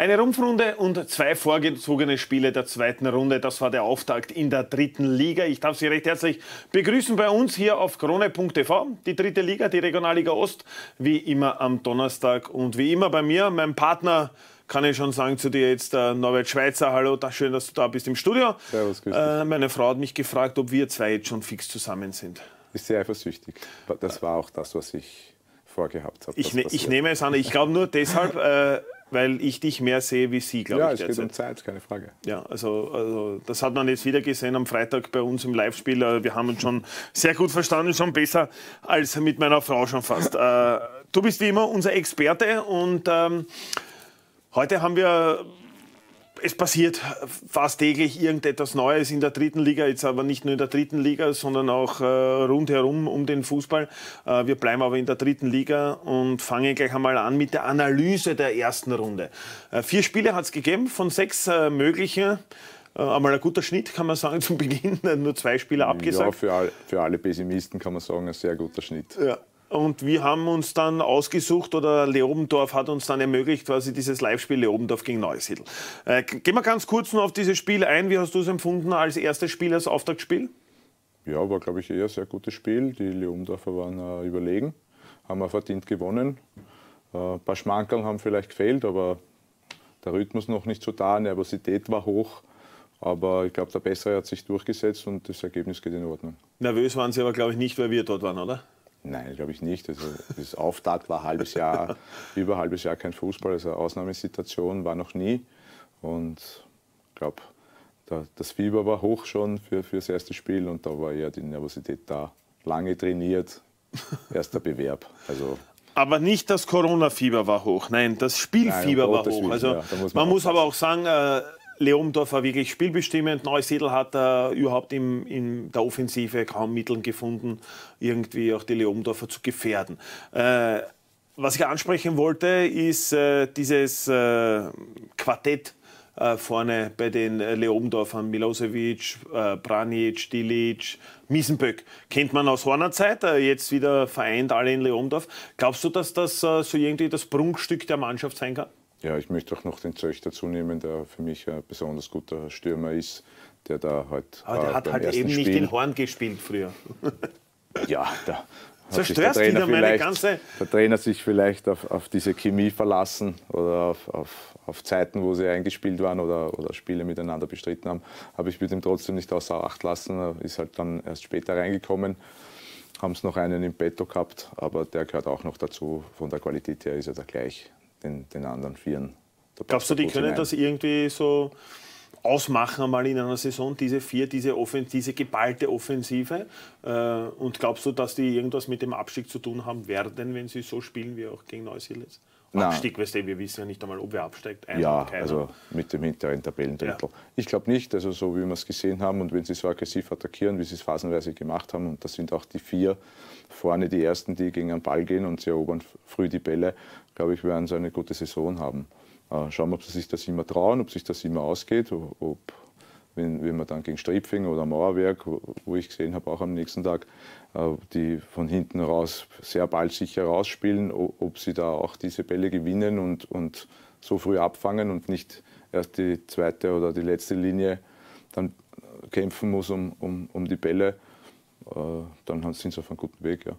Eine Rumpfrunde und zwei vorgezogene Spiele der zweiten Runde. Das war der Auftakt in der dritten Liga. Ich darf Sie recht herzlich begrüßen bei uns hier auf krone.tv. Die dritte Liga, die Regionalliga Ost, wie immer am Donnerstag. Und wie immer bei mir, mein Partner, kann ich schon sagen zu dir jetzt, äh, Norbert Schweizer. Hallo, da, schön, dass du da bist im Studio. Servus, grüß äh, meine Frau hat mich gefragt, ob wir zwei jetzt schon fix zusammen sind. Ist sehr eifersüchtig. Das war auch das, was ich vorgehabt habe. Ich, ne, ich nehme es an. Ich glaube nur deshalb, äh, weil ich dich mehr sehe wie sie, glaube ja, ich. Ja, es geht um Zeit, keine Frage. Ja, also, also das hat man jetzt wieder gesehen am Freitag bei uns im Live-Spiel. Äh, wir haben uns schon sehr gut verstanden, schon besser als mit meiner Frau schon fast. Äh, du bist wie immer unser Experte und ähm, heute haben wir es passiert fast täglich irgendetwas Neues in der dritten Liga, jetzt aber nicht nur in der dritten Liga, sondern auch äh, rundherum um den Fußball. Äh, wir bleiben aber in der dritten Liga und fangen gleich einmal an mit der Analyse der ersten Runde. Äh, vier Spiele hat es gegeben von sechs äh, möglichen. Äh, einmal ein guter Schnitt, kann man sagen, zum Beginn. Nur zwei Spiele abgesagt. Ja, für, all, für alle Pessimisten kann man sagen, ein sehr guter Schnitt. Ja. Und wir haben uns dann ausgesucht, oder Leobendorf hat uns dann ermöglicht, quasi dieses Live-Spiel Leobendorf gegen Neusiedl. Äh, gehen wir ganz kurz nur auf dieses Spiel ein. Wie hast du es empfunden als erstes Spiel, als Auftaktspiel? Ja, war, glaube ich, eher ein sehr gutes Spiel. Die Leobendorfer waren äh, überlegen, haben auch verdient gewonnen. Äh, ein paar Schmankerl haben vielleicht gefehlt, aber der Rhythmus noch nicht so da, Nervosität war hoch. Aber ich glaube, der Bessere hat sich durchgesetzt und das Ergebnis geht in Ordnung. Nervös waren Sie aber, glaube ich, nicht, weil wir dort waren, oder? Nein, glaube ich nicht. Also das Auftakt war ein halbes Jahr, über ein halbes Jahr kein Fußball. Also Ausnahmesituation war noch nie. Und ich glaube, das Fieber war hoch schon für, für das erste Spiel und da war ja die Nervosität da. Lange trainiert, erster Bewerb. Also aber nicht das Corona-Fieber war hoch, nein, das Spielfieber nein, war hoch. Also ja, man muss aber auch sagen, äh, Leomdorf war wirklich spielbestimmend. Neusiedl hat äh, überhaupt im, in der Offensive kaum Mittel gefunden, irgendwie auch die Leomdorfer zu gefährden. Äh, was ich ansprechen wollte, ist äh, dieses äh, Quartett äh, vorne bei den Leomdorfern. Milosevic, äh, Branic, Dilic, Miesenböck. Kennt man aus Horner Zeit, jetzt wieder vereint alle in Leomdorf. Glaubst du, dass das so irgendwie das Prunkstück der Mannschaft sein kann? Ja, ich möchte auch noch den Zöch dazu nehmen, der für mich ein besonders guter Stürmer ist, der da halt. Aber der äh, hat halt eben Spiel nicht den Horn gespielt früher. ja, da Zerstörst der Trainer, ganze der Trainer sich vielleicht auf, auf diese Chemie verlassen oder auf, auf, auf, Zeiten, wo sie eingespielt waren oder, oder Spiele miteinander bestritten haben. Aber ich würde ihn trotzdem nicht außer Acht lassen. Er ist halt dann erst später reingekommen. Haben es noch einen im Petto gehabt, aber der gehört auch noch dazu. Von der Qualität her ist er da gleich den, den anderen Vieren. Glaubst du, die können hinein. das irgendwie so ausmachen einmal in einer Saison, diese vier, diese, Offen diese geballte Offensive? Äh, und glaubst du, dass die irgendwas mit dem Abstieg zu tun haben werden, wenn sie so spielen wie auch gegen jetzt? Abstieg, weißt du, wir wissen ja nicht einmal, ob wer absteigt. Einer ja, also mit dem hinteren Tabellendrittel. Ja. Ich glaube nicht, also so wie wir es gesehen haben und wenn sie so aggressiv attackieren, wie sie es phasenweise gemacht haben, und das sind auch die vier vorne die ersten, die gegen den Ball gehen und sie erobern früh die Bälle, glaube ich, werden sie eine gute Saison haben. Äh, schauen wir, ob sie sich das immer trauen, ob sich das immer ausgeht, ob, wenn, wenn man dann gegen Striebfinger oder Mauerwerk, wo ich gesehen habe, auch am nächsten Tag, äh, die von hinten raus sehr bald sicher rausspielen, ob sie da auch diese Bälle gewinnen und, und so früh abfangen und nicht erst die zweite oder die letzte Linie dann kämpfen muss um, um, um die Bälle, äh, dann sind sie auf einem guten Weg. Ja.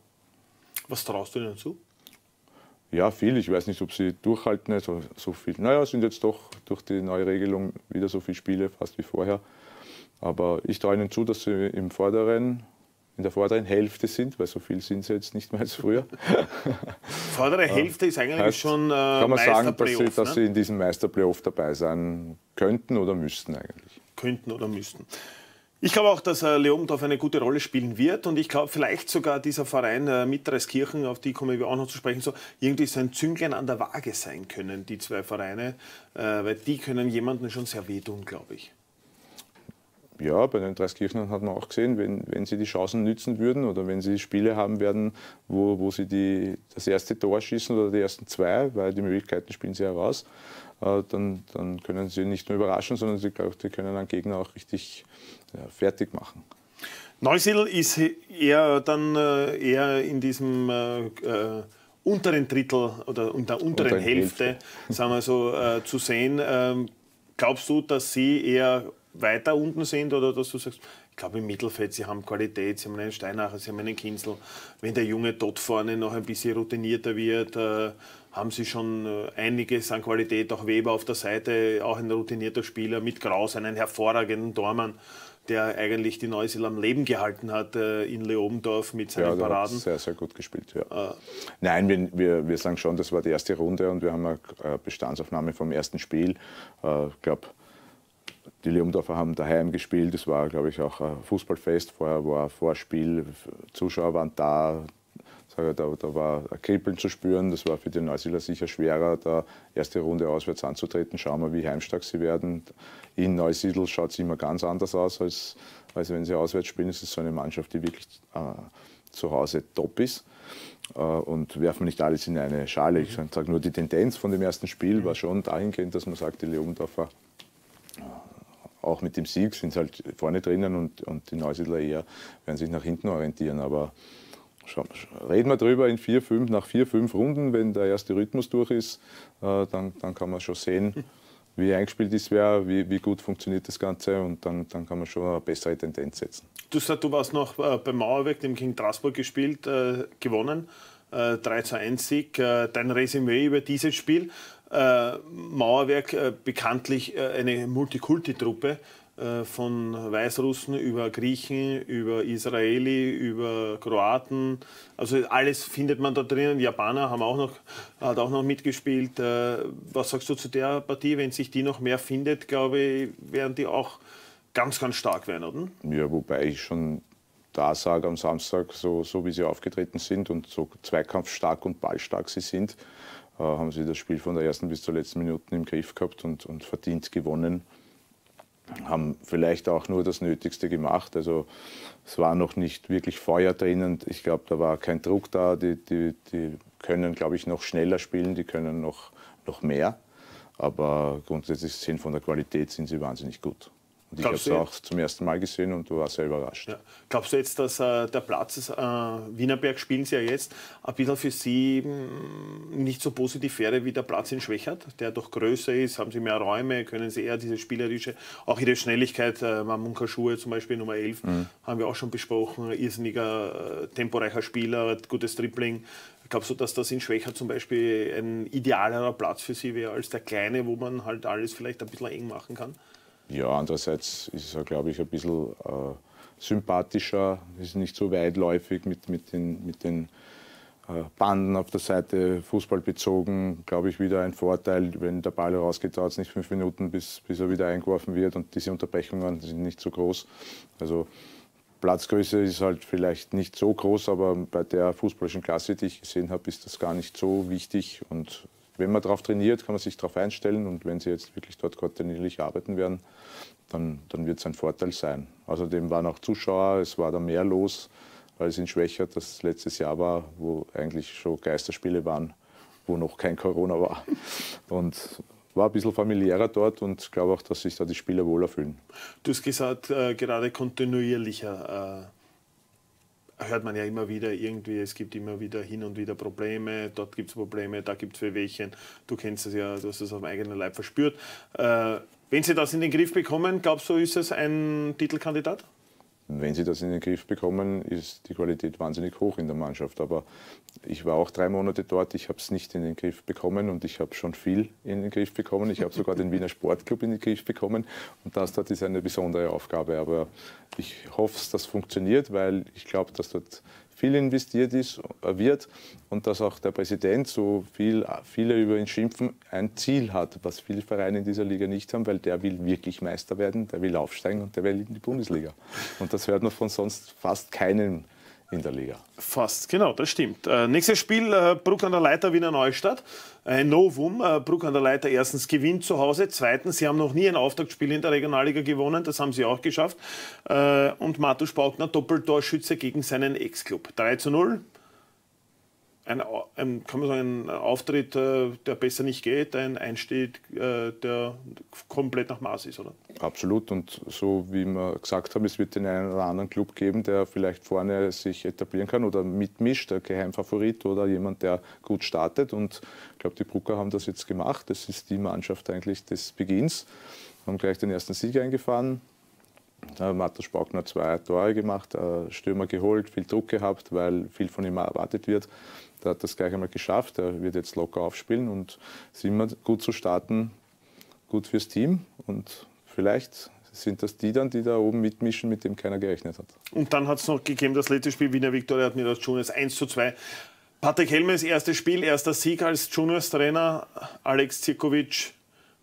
Was traust du ihnen zu? Ja, viel. Ich weiß nicht, ob sie durchhalten. Also so viel. Naja, sind jetzt doch durch die neue Regelung wieder so viele Spiele, fast wie vorher. Aber ich traue ihnen zu, dass sie im vorderen, in der vorderen Hälfte sind, weil so viel sind sie jetzt nicht mehr als früher. Vordere Hälfte ist eigentlich heißt, schon äh, Kann man sagen, dass, sie, dass ne? sie in diesem Meisterplayoff dabei sein könnten oder müssten eigentlich. Könnten oder müssten. Ich glaube auch, dass äh, Leomdorf eine gute Rolle spielen wird und ich glaube vielleicht sogar dieser Verein äh, Mitterreiskirchen, auf die kommen wir auch noch zu sprechen, so irgendwie so ein Zünglein an der Waage sein können, die zwei Vereine, äh, weil die können jemandem schon sehr wehtun, glaube ich. Ja, bei den Dreiskirchen hat man auch gesehen, wenn, wenn sie die Chancen nützen würden oder wenn sie Spiele haben werden, wo, wo sie die, das erste Tor schießen oder die ersten zwei, weil die Möglichkeiten spielen sie heraus, äh, dann, dann können sie nicht nur überraschen, sondern sie, die können einen Gegner auch richtig ja, fertig machen. Neusiedl ist eher dann äh, eher in diesem äh, unteren Drittel oder in der unteren Hälfte, Hälfte, sagen wir so, äh, zu sehen. Ähm, glaubst du, dass sie eher weiter unten sind oder dass du sagst, ich glaube im Mittelfeld, sie haben Qualität, sie haben einen Steinacher, sie haben einen Kinsel. Wenn der Junge dort vorne noch ein bisschen routinierter wird, äh, haben sie schon äh, einiges an Qualität. Auch Weber auf der Seite, auch ein routinierter Spieler mit Kraus, einen hervorragenden Tormann der eigentlich die Neusiedler am Leben gehalten hat äh, in Leobendorf mit seinen ja, Paraden. Sehr, sehr gut gespielt. Ja. Äh. Nein, wir, wir, wir sagen schon, das war die erste Runde und wir haben eine Bestandsaufnahme vom ersten Spiel. Äh, ich glaube, die Leomdorfer haben daheim gespielt. Es war, glaube ich, auch ein Fußballfest. Vorher war ein Vorspiel, Zuschauer waren da. Da, da war Kribbeln zu spüren. Das war für die Neusiedler sicher schwerer, da erste Runde auswärts anzutreten. Schauen wir, wie heimstark sie werden. In Neusiedl schaut es immer ganz anders aus, als, als wenn sie auswärts spielen. Es ist so eine Mannschaft, die wirklich äh, zu Hause top ist. Äh, und werfen nicht alles in eine Schale. Ich sage nur, die Tendenz von dem ersten Spiel war schon dahingehend, dass man sagt, die Leomdorfer auch mit dem Sieg sind halt vorne drinnen und, und die Neusiedler eher werden sich nach hinten orientieren. Aber reden wir drüber in vier, fünf, nach vier, fünf Runden, wenn der erste Rhythmus durch ist, äh, dann, dann kann man schon sehen, wie eingespielt ist wer, wie, wie gut funktioniert das Ganze und dann, dann kann man schon eine bessere Tendenz setzen. Du sagst, du warst noch äh, beim Mauerwerk, dem King Straßburg gespielt, äh, gewonnen. 3 zu 1 Sieg. dein Resümee über dieses Spiel äh, Mauerwerk äh, bekanntlich äh, eine Multikulti-Truppe äh, von Weißrussen über Griechen, über Israeli, über Kroaten. Also alles findet man da drinnen. Japaner haben auch noch, hat auch noch mitgespielt. Äh, was sagst du zu der Partie? Wenn sich die noch mehr findet, glaube ich, werden die auch ganz, ganz stark werden, oder? Ja, wobei ich schon da sage am Samstag, so, so wie sie aufgetreten sind und so zweikampfstark und ballstark sie sind, äh, haben sie das Spiel von der ersten bis zur letzten Minute im Griff gehabt und, und verdient gewonnen. Haben vielleicht auch nur das Nötigste gemacht. Also es war noch nicht wirklich Feuer drinnen. Ich glaube, da war kein Druck da. Die, die, die können, glaube ich, noch schneller spielen, die können noch, noch mehr. Aber grundsätzlich sind von der Qualität sind sie wahnsinnig gut. Und ich habe es auch zum ersten Mal gesehen und war sehr überrascht. Ja. Glaubst du jetzt, dass äh, der Platz, äh, Wienerberg spielen Sie ja jetzt, ein bisschen für Sie mh, hm, nicht so positiv wäre wie der Platz in Schwächert, der doch größer ist, haben Sie mehr Räume, können Sie eher diese spielerische, auch Ihre Schnelligkeit, äh, Mamunka Schuhe zum Beispiel Nummer 11, mhm. haben wir auch schon besprochen, irrsinniger, äh, temporeicher Spieler, gutes Dribbling. Glaubst du, dass das in Schwächert zum Beispiel ein idealerer Platz für Sie wäre als der kleine, wo man halt alles vielleicht ein bisschen eng machen kann? Ja, andererseits ist er, glaube ich, ein bisschen äh, sympathischer, ist nicht so weitläufig mit, mit den, mit den äh, Banden auf der Seite, fußballbezogen, glaube ich, wieder ein Vorteil. Wenn der Ball rausgeht, dauert es nicht fünf Minuten, bis, bis er wieder eingeworfen wird und diese Unterbrechungen sind nicht so groß. Also Platzgröße ist halt vielleicht nicht so groß, aber bei der fußballischen Klasse, die ich gesehen habe, ist das gar nicht so wichtig und wenn man darauf trainiert, kann man sich darauf einstellen und wenn sie jetzt wirklich dort kontinuierlich arbeiten werden, dann, dann wird es ein Vorteil sein. Außerdem waren auch Zuschauer, es war da mehr los, als in Schwächert das letztes Jahr war, wo eigentlich schon Geisterspiele waren, wo noch kein Corona war. Und war ein bisschen familiärer dort und glaube auch, dass sich da die Spieler wohler fühlen. Du hast gesagt, äh, gerade kontinuierlicher. Äh hört man ja immer wieder irgendwie, es gibt immer wieder hin und wieder Probleme, dort gibt es Probleme, da gibt es Wehwehchen. Du kennst es ja, du hast es auf dem eigenen Leib verspürt. Äh, wenn Sie das in den Griff bekommen, glaubst du, ist es ein Titelkandidat? Wenn sie das in den Griff bekommen, ist die Qualität wahnsinnig hoch in der Mannschaft. Aber ich war auch drei Monate dort, ich habe es nicht in den Griff bekommen und ich habe schon viel in den Griff bekommen. Ich habe sogar den Wiener Sportclub in den Griff bekommen und das dort ist eine besondere Aufgabe. Aber ich hoffe, dass das funktioniert, weil ich glaube, dass dort viel investiert ist, äh, wird und dass auch der Präsident, so viel, viele über ihn schimpfen, ein Ziel hat, was viele Vereine in dieser Liga nicht haben, weil der will wirklich Meister werden, der will aufsteigen und der will in die Bundesliga. Und das hört man von sonst fast keinem in der Liga. Fast, genau, das stimmt. Äh, nächstes Spiel, äh, Bruck an der Leiter, Wiener Neustadt. Ein Novum. Äh, Bruck an der Leiter erstens gewinnt zu Hause. Zweitens, sie haben noch nie ein Auftaktspiel in der Regionalliga gewonnen. Das haben sie auch geschafft. Äh, und Martus Baugner, Doppeltorschütze gegen seinen Ex-Club. 3 zu 0. ein, ein, kann man sagen, ein Auftritt, äh, der besser nicht geht, ein Einstieg, äh, der komplett nach Maß ist, oder? Absolut. Und so wie wir gesagt haben, es wird den einen oder anderen Club geben, der vielleicht vorne sich etablieren kann oder mitmischt, der Geheimfavorit oder jemand, der gut startet. Und ich glaube, die Brucker haben das jetzt gemacht. Das ist die Mannschaft eigentlich des Beginns. Haben gleich den ersten Sieg eingefahren. Matthias Spaugner hat zwei Tore gemacht, Stürmer geholt, viel Druck gehabt, weil viel von ihm erwartet wird. Der hat das gleich einmal geschafft. Er wird jetzt locker aufspielen und es ist immer gut zu starten, gut fürs Team. Und vielleicht sind das die dann, die da oben mitmischen, mit dem keiner gerechnet hat. Und dann hat es noch gegeben, das letzte Spiel Wiener Viktoria hat mit als Juniors 1 zu 2. Patrick Helmes, erstes Spiel, erster Sieg als Juniors-Trainer. Alex Zirkovic,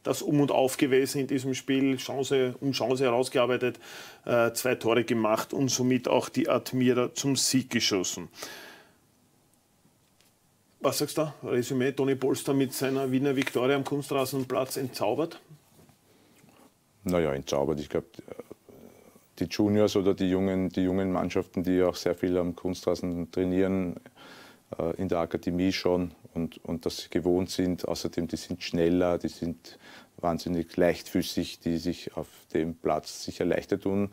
das Um und Auf gewesen in diesem Spiel, Chance um Chance herausgearbeitet, äh, zwei Tore gemacht und somit auch die Admira zum Sieg geschossen. Was sagst du? Resümee, Toni Polster mit seiner Wiener Viktoria am Kunstrasenplatz entzaubert? Naja, entzaubert. Ich glaube, die Juniors oder die jungen, die jungen Mannschaften, die auch sehr viel am Kunstrasen trainieren, äh, in der Akademie schon und, und das gewohnt sind. Außerdem, die sind schneller, die sind wahnsinnig leichtfüßig, die sich auf dem Platz sicher leichter tun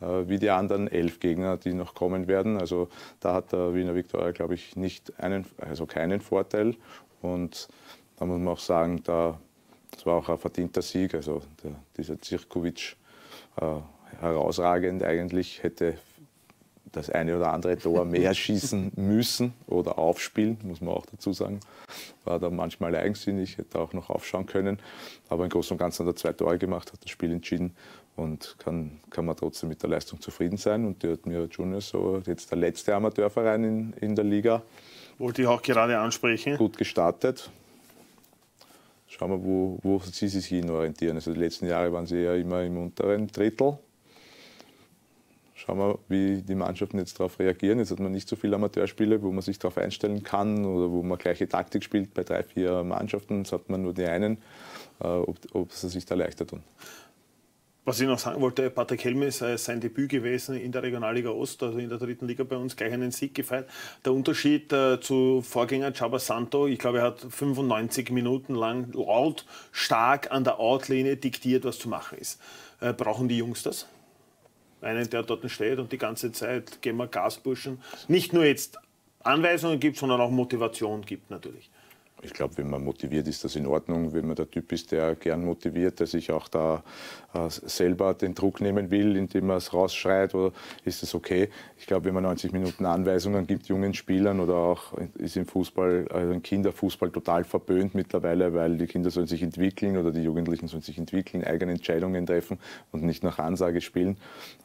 wie die anderen elf Gegner, die noch kommen werden. Also da hat der Wiener Viktoria, glaube ich, nicht einen, also keinen Vorteil. Und da muss man auch sagen, da, das war auch ein verdienter Sieg. Also der, dieser Zirkovic äh, herausragend eigentlich, hätte das eine oder andere Tor mehr schießen müssen oder aufspielen, muss man auch dazu sagen. War da manchmal eigensinnig, hätte auch noch aufschauen können. Aber im Großen und Ganzen hat er zwei Tore gemacht, hat das Spiel entschieden und kann, kann man trotzdem mit der Leistung zufrieden sein. Und die Admira Juniors, so jetzt der letzte Amateurverein in, in der Liga. Wollte ich auch gerade ansprechen. Gut gestartet. Schauen wir, wo, wo sie sich hin orientieren. Also die letzten Jahre waren sie ja immer im unteren Drittel. Schauen wir, wie die Mannschaften jetzt darauf reagieren. Jetzt hat man nicht so viele Amateurspiele, wo man sich darauf einstellen kann oder wo man gleiche Taktik spielt bei drei, vier Mannschaften. Jetzt hat man nur die einen, äh, ob, ob sie sich da leichter tun. Was ich noch sagen wollte, Patrick Helmes ist sein Debüt gewesen in der Regionalliga Ost, also in der dritten Liga bei uns, gleich einen Sieg gefeiert. Der Unterschied äh, zu Vorgänger Chaba Santo, ich glaube, er hat 95 Minuten lang laut, stark an der Outlinie diktiert, was zu machen ist. Äh, brauchen die Jungs das? Einen, der dort steht und die ganze Zeit gehen wir Gasburschen, nicht nur jetzt Anweisungen gibt, sondern auch Motivation gibt natürlich. Ich glaube, wenn man motiviert, ist das in Ordnung. Wenn man der Typ ist, der gern motiviert, der sich auch da äh, selber den Druck nehmen will, indem er es rausschreit, oder ist das okay? Ich glaube, wenn man 90 Minuten Anweisungen gibt jungen Spielern oder auch ist im Fußball, also im Kinderfußball total verböhnt mittlerweile, weil die Kinder sollen sich entwickeln oder die Jugendlichen sollen sich entwickeln, eigene Entscheidungen treffen und nicht nach Ansage spielen.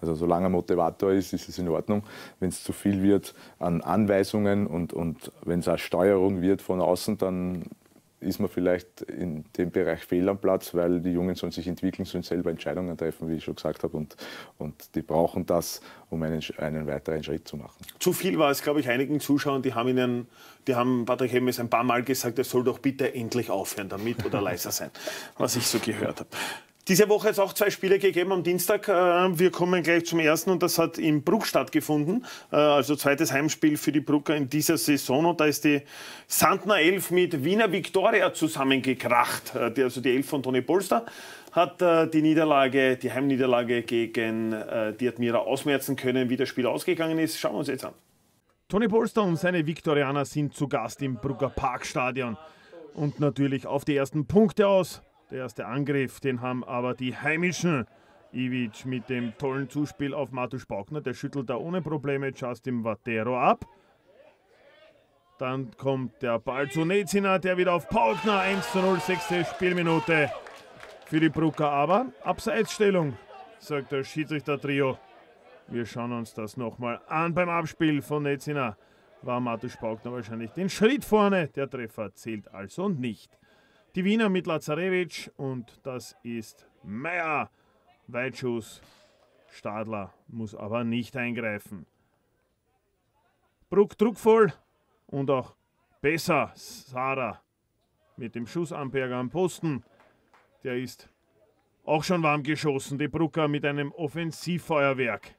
Also solange er Motivator ist, ist es in Ordnung. Wenn es zu viel wird an Anweisungen und, und wenn es eine Steuerung wird von außen, dann ist man vielleicht in dem Bereich fehl am Platz, weil die Jungen sollen sich entwickeln, sollen selber Entscheidungen treffen, wie ich schon gesagt habe. Und, und die brauchen das, um einen, einen weiteren Schritt zu machen. Zu viel war es, glaube ich, einigen Zuschauern, die haben Ihnen, die haben Patrick Hemmes ein paar Mal gesagt, er soll doch bitte endlich aufhören damit oder leiser sein, was ich so gehört habe. Diese Woche hat es auch zwei Spiele gegeben am Dienstag. Äh, wir kommen gleich zum ersten und das hat in Bruck stattgefunden. Äh, also zweites Heimspiel für die Brucker in dieser Saison. Und da ist die Sandner Elf mit Wiener Viktoria zusammengekracht. Äh, also die Elf von Toni Polster hat die Niederlage, die Heimniederlage gegen die Admira ausmerzen können. Wie das Spiel ausgegangen ist, schauen wir uns jetzt an. Toni Polster und seine Viktorianer sind zu Gast im Brucker Parkstadion. Und natürlich auf die ersten Punkte aus. Der erste Angriff, den haben aber die Heimischen. Ivic mit dem tollen Zuspiel auf Matusz Baugner, der schüttelt da ohne Probleme Justin Vatero ab. Dann kommt der Ball zu Nezina, der wieder auf Paugner. 1 zu 0, sechste Spielminute für die Brucker. Aber Abseitsstellung, sagt der Schiedsrichter-Trio. Wir schauen uns das nochmal an beim Abspiel von Nezina. War Matusz Baugner wahrscheinlich den Schritt vorne. Der Treffer zählt also nicht. Die Wiener mit Lazarewitsch und das ist Meier. Weitschuss. Stadler muss aber nicht eingreifen. Bruck druckvoll und auch besser. Sarah mit dem Schuss Amperger am Posten. Der ist auch schon warm geschossen. Die Brucker mit einem Offensivfeuerwerk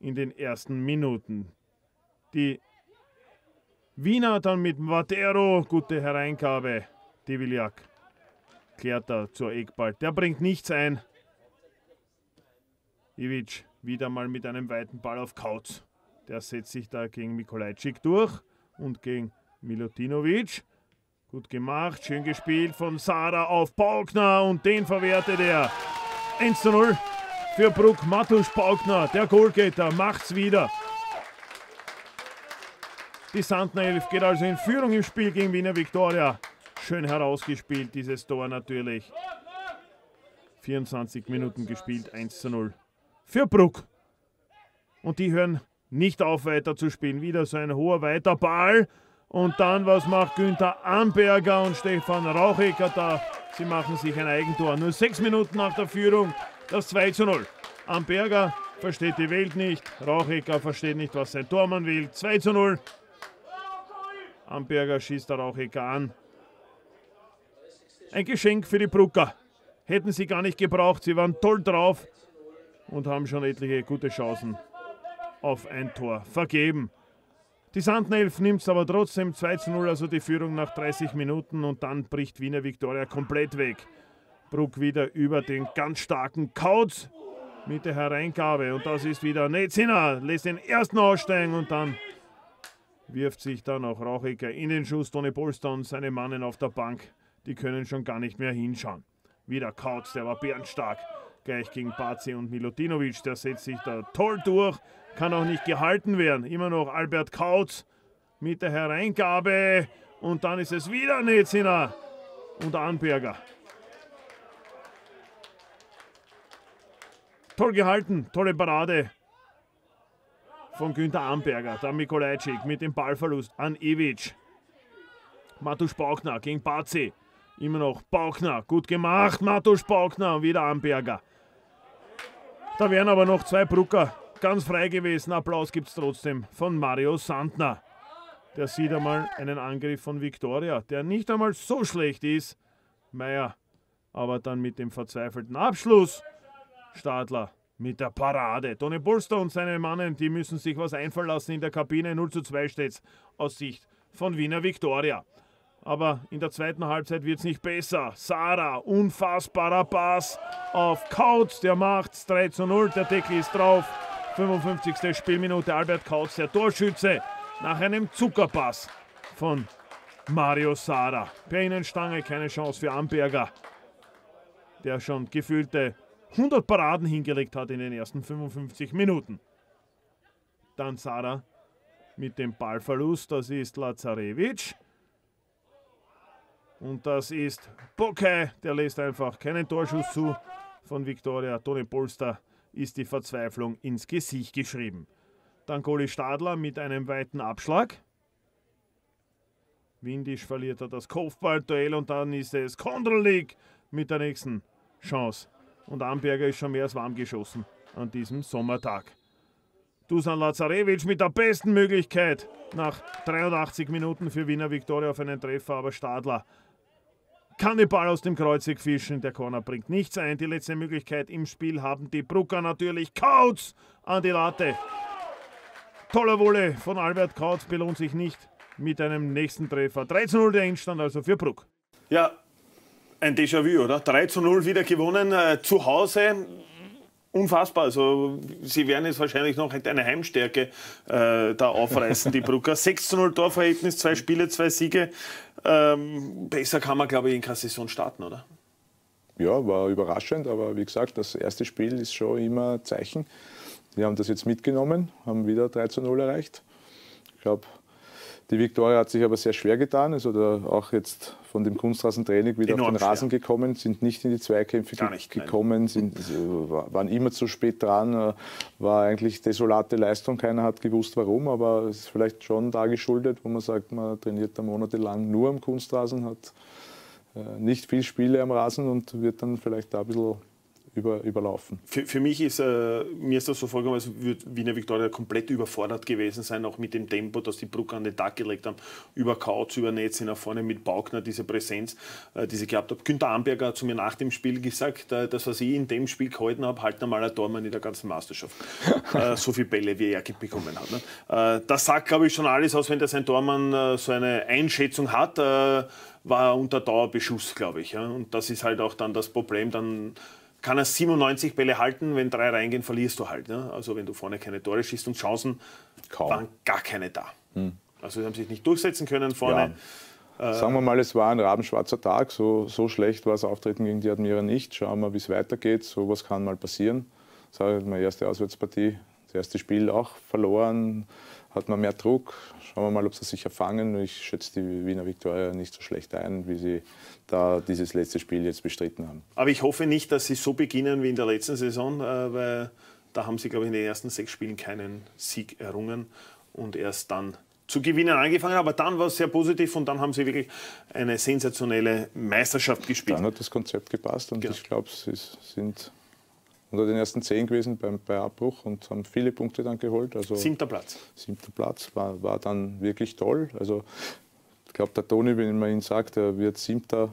in den ersten Minuten. Die Wiener dann mit Matero. Gute Hereingabe. Diviliak klärt er zur Eckball. Der bringt nichts ein. Ivic wieder mal mit einem weiten Ball auf Kautz. Der setzt sich da gegen Mikolajczyk durch und gegen Milutinovic. Gut gemacht, schön gespielt von Sara auf Baugner und den verwertet er. 1 zu 0 für Bruck Matusch Baugner, der Goalgetter, macht's wieder. Die Sandner 11 geht also in Führung im Spiel gegen Wiener Viktoria. Schön herausgespielt, dieses Tor natürlich. 24 Minuten gespielt, 1 zu 0 für Bruck. Und die hören nicht auf weiter zu spielen. Wieder so ein hoher weiter Ball. Und dann, was macht Günther Amberger und Stefan Rauchecker da? Sie machen sich ein Eigentor. Nur sechs Minuten nach der Führung das 2 zu 0. Amberger versteht die Welt nicht. Rauchecker versteht nicht, was sein Tormann will. 2 zu 0. Amberger schießt der Rauchecker an. Ein Geschenk für die Brucker. Hätten sie gar nicht gebraucht. Sie waren toll drauf und haben schon etliche gute Chancen auf ein Tor vergeben. Die Sandnelf nimmt es aber trotzdem 2 zu 0, also die Führung nach 30 Minuten und dann bricht Wiener Viktoria komplett weg. Bruck wieder über den ganz starken Kautz mit der Hereingabe und das ist wieder Netziner, lässt den ersten aussteigen und dann wirft sich dann auch Rauchecker in den Schuss. Toni Polster und seine Mannen auf der Bank, die können schon gar nicht mehr hinschauen. Wieder Kautz, der war bärenstark gleich gegen Bazi und Milutinovic. Der setzt sich da toll durch, kann auch nicht gehalten werden. Immer noch Albert Kautz mit der Hereingabe und dann ist es wieder Netziner und Anberger. Toll gehalten, tolle Parade von Günther Amberger. Dann Mikolajczyk mit dem Ballverlust an Ivic. Matusz Baukner gegen Bazi. Immer noch Baukner. Gut gemacht, Matusz Baukner. Wieder Amberger. Da wären aber noch zwei Brucker ganz frei gewesen. Applaus gibt es trotzdem von Mario Sandner. Der sieht einmal einen Angriff von Viktoria, der nicht einmal so schlecht ist. Meier aber dann mit dem verzweifelten Abschluss. Stadler mit der Parade. Toni Polster und seine Mannen, die müssen sich was einfallen lassen in der Kabine. 0 zu 2 steht aus Sicht von Wiener Viktoria. Aber in der zweiten Halbzeit wird es nicht besser. Sarah, unfassbarer Pass auf Kautz, der macht 3 zu 0. Der Deckel ist drauf. 55. Spielminute. Albert Kautz, der Torschütze, nach einem Zuckerpass von Mario Sarah. Per Innenstange keine Chance für Amberger, der schon gefühlte 100 Paraden hingelegt hat in den ersten 55 Minuten. Dann Sarah mit dem Ballverlust, das ist Lazarevic. Und das ist Bocke, der lässt einfach keinen Torschuss zu von Viktoria. Toni Polster ist die Verzweiflung ins Gesicht geschrieben. Dann Goli Stadler mit einem weiten Abschlag. Windisch verliert er das Kopfballduell und dann ist es Kondrolik mit der nächsten Chance. Und Amberger ist schon mehr als warm geschossen an diesem Sommertag. Dusan Lazarevic mit der besten Möglichkeit nach 83 Minuten für Wiener Viktoria auf einen Treffer, aber Stadler kann den Ball aus dem Kreuzweg fischen. Der Corner bringt nichts ein. Die letzte Möglichkeit im Spiel haben die Brucker natürlich. Kautz an die Latte. Toller Wolle von Albert Kautz belohnt sich nicht mit einem nächsten Treffer. 3 zu 0 der Endstand also für Bruck. Ja, ein Déjà-vu, oder? 3 zu 0 wieder gewonnen äh, zu Hause unfassbar. Also sie werden jetzt wahrscheinlich noch eine Heimstärke äh, da aufreißen, die Brucker. 6 zu 0 Torverhältnis, zwei Spiele, zwei Siege. Ähm, besser kann man, glaube ich, in keine Saison starten, oder? Ja, war überraschend, aber wie gesagt, das erste Spiel ist schon immer Zeichen. Wir haben das jetzt mitgenommen, haben wieder 3 zu 0 erreicht. Ich glaube, die Viktoria hat sich aber sehr schwer getan, also auch jetzt von dem Kunstrasentraining wieder Enorm auf den Rasen schwer. gekommen, sind nicht in die Zweikämpfe nicht, gekommen, sind, also waren immer zu spät dran, äh, war eigentlich desolate Leistung, keiner hat gewusst warum, aber es ist vielleicht schon da geschuldet, wo man sagt, man trainiert da monatelang nur am Kunstrasen, hat äh, nicht viel Spiele am Rasen und wird dann vielleicht da ein bisschen über, überlaufen. Für, für mich ist, äh, mir ist das so vorgekommen, als würde Wiener Viktoria komplett überfordert gewesen sein, auch mit dem Tempo, das die Brücke an den Tag gelegt haben, über Kautz, über Netz nach vorne mit Baugner, diese Präsenz, äh, die sie gehabt hat. Günter Amberger hat zu mir nach dem Spiel gesagt, äh, das, was ich in dem Spiel gehalten habe, halt einmal ein Tormann in der ganzen Meisterschaft. äh, so viele Bälle, wie er bekommen hat. Ne? Äh, das sagt, glaube ich, schon alles aus, wenn der sein Tormann äh, so eine Einschätzung hat äh, war er unter Dauerbeschuss, glaube ich. Ja? Und das ist halt auch dann das Problem. Dann kann er 97 Bälle halten, wenn drei reingehen, verlierst du halt. Ne? Also wenn du vorne keine Tore schießt und Chancen Kaum. waren gar keine da. Hm. Also sie haben sich nicht durchsetzen können vorne. Ja. Äh, Sagen wir mal, es war ein rabenschwarzer Tag. So, so schlecht war das Auftreten gegen die Admira nicht. Schauen wir, wie es weitergeht. So was kann mal passieren. Das war meine erste Auswärtspartie. Das erste Spiel auch verloren hat man mehr Druck. Schauen wir mal, ob sie sich erfangen. Ich schätze die Wiener Viktoria nicht so schlecht ein, wie sie da dieses letzte Spiel jetzt bestritten haben. Aber ich hoffe nicht, dass sie so beginnen wie in der letzten Saison, äh, weil da haben sie, glaube ich, in den ersten sechs Spielen keinen Sieg errungen und erst dann zu gewinnen angefangen. Aber dann war es sehr positiv und dann haben sie wirklich eine sensationelle Meisterschaft gespielt. Dann hat das Konzept gepasst und genau. ich glaube, sie sind unter den ersten zehn gewesen beim, bei Abbruch und haben viele Punkte dann geholt. Also siebter Platz. Siebter Platz war, war dann wirklich toll. Also ich glaube, der Toni, wenn man ihn sagt, er wird siebter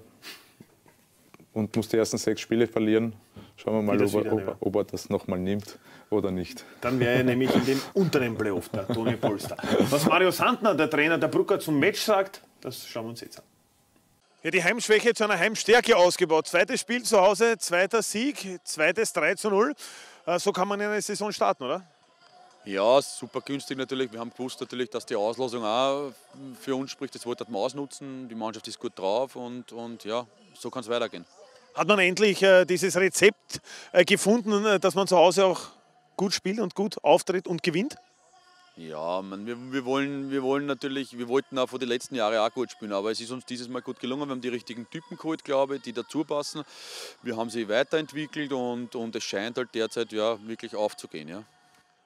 und muss die ersten sechs Spiele verlieren. Schauen wir mal, ob er, ob, ob er, das nochmal nimmt oder nicht. Dann wäre er nämlich in dem unteren Playoff, der Toni Polster. Was Mario Sandner, der Trainer der Brucker, zum Match sagt, das schauen wir uns jetzt an. Ja, die Heimschwäche zu einer Heimstärke ausgebaut. Zweites Spiel zu Hause, zweiter Sieg, zweites 3 zu 0. Äh, so kann man in eine Saison starten, oder? Ja, super günstig natürlich. Wir haben gewusst natürlich, dass die Auslosung auch für uns spricht. Das wollten wir ausnutzen. Die Mannschaft ist gut drauf und, und ja, so kann es weitergehen. Hat man endlich äh, dieses Rezept äh, gefunden, äh, dass man zu Hause auch gut spielt und gut auftritt und gewinnt? Ja, man, wir, wir, wollen, wir wollen natürlich, wir wollten auch vor den letzten Jahren auch gut spielen, aber es ist uns dieses Mal gut gelungen. Wir haben die richtigen Typen geholt, glaube ich, die dazu passen. Wir haben sie weiterentwickelt und, und es scheint halt derzeit ja wirklich aufzugehen. Ja.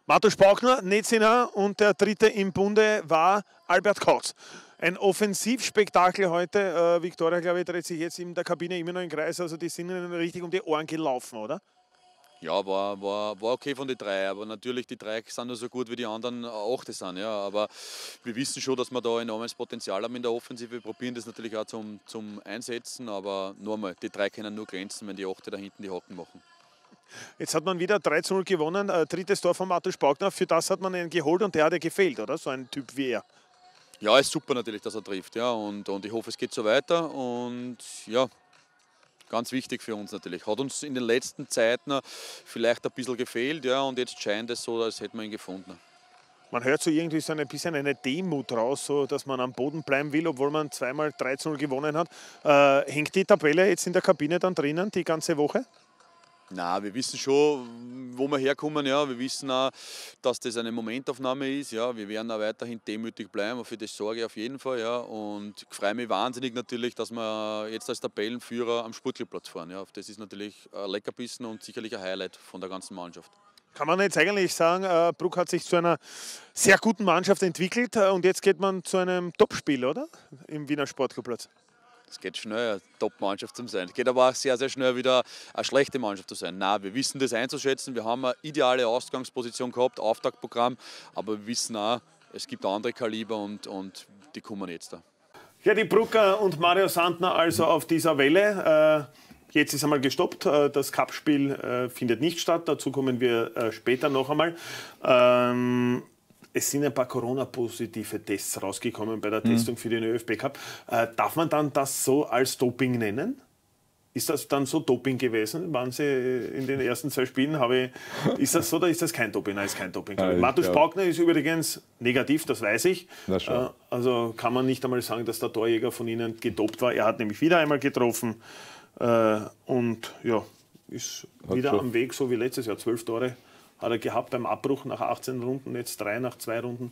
Martus Bauchner, Netziner und der dritte im Bunde war Albert Kautz. Ein Offensivspektakel heute. Äh, Viktoria, glaube ich, dreht sich jetzt in der Kabine immer noch im Kreis. Also die sind richtig um die Ohren gelaufen, oder? Ja, war, war, war okay von den drei, aber natürlich die drei sind nur so gut wie die anderen achte sind. Ja. Aber wir wissen schon, dass wir da enormes Potenzial haben in der Offensive. Wir probieren das natürlich auch zum, zum Einsetzen, aber nochmal, die drei können nur glänzen, wenn die achte da hinten die Hocken machen. Jetzt hat man wieder 3 0 gewonnen, äh, drittes Tor von Martus Spaugner. Für das hat man ihn geholt und der hat ja gefehlt, oder? So ein Typ wie er. Ja, ist super natürlich, dass er trifft. Ja. Und, und ich hoffe, es geht so weiter. Und ja, Ganz wichtig für uns natürlich. Hat uns in den letzten Zeiten vielleicht ein bisschen gefehlt, ja, und jetzt scheint es so, als hätten wir ihn gefunden. Man hört so irgendwie so ein bisschen eine Demut raus, so dass man am Boden bleiben will, obwohl man zweimal 13-0 gewonnen hat. Äh, hängt die Tabelle jetzt in der Kabine dann drinnen die ganze Woche? Na, wir wissen schon, wo wir herkommen. Ja. Wir wissen auch, dass das eine Momentaufnahme ist. Ja. Wir werden auch weiterhin demütig bleiben, für das sorge ich auf jeden Fall. Ja. Und ich freue mich wahnsinnig natürlich, dass wir jetzt als Tabellenführer am Sportclubplatz fahren. Ja. Das ist natürlich ein Leckerbissen und sicherlich ein Highlight von der ganzen Mannschaft. Kann man jetzt eigentlich sagen, äh, Bruck hat sich zu einer sehr guten Mannschaft entwickelt äh, und jetzt geht man zu einem Topspiel, oder? Im Wiener Sportclubplatz. Es geht schnell, eine Top-Mannschaft zu sein. Es geht aber auch sehr, sehr schnell wieder eine schlechte Mannschaft zu sein. Nein, wir wissen das einzuschätzen. Wir haben eine ideale Ausgangsposition gehabt, Auftaktprogramm, aber wir wissen auch, es gibt andere Kaliber und, und die kommen jetzt da. Ja, die Brucker und Mario Sandner also auf dieser Welle. Äh, jetzt ist einmal gestoppt. Äh, das Cup-Spiel äh, findet nicht statt. Dazu kommen wir später noch einmal. Ähm, es sind ein paar Corona-positive Tests rausgekommen bei der mhm. Testung für den ÖFB Cup. Äh, darf man dann das so als Doping nennen? Ist das dann so Doping gewesen? Waren Sie in den ersten zwei Spielen? Habe ich, ist das so oder ist das kein Doping? Nein, ist kein Doping. Ja, Martus Paugner ist übrigens negativ, das weiß ich. Äh, also kann man nicht einmal sagen, dass der Torjäger von Ihnen gedopt war. Er hat nämlich wieder einmal getroffen äh, und ja, ist hat wieder schon. am Weg, so wie letztes Jahr, zwölf Tore hat er gehabt beim Abbruch nach 18 Runden, jetzt drei nach zwei Runden.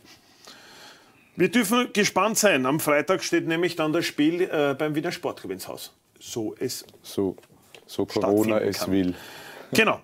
Wir dürfen gespannt sein. Am Freitag steht nämlich dann das Spiel äh, beim Wiener Sportclub ins Haus. So es so, so Corona es will. Genau.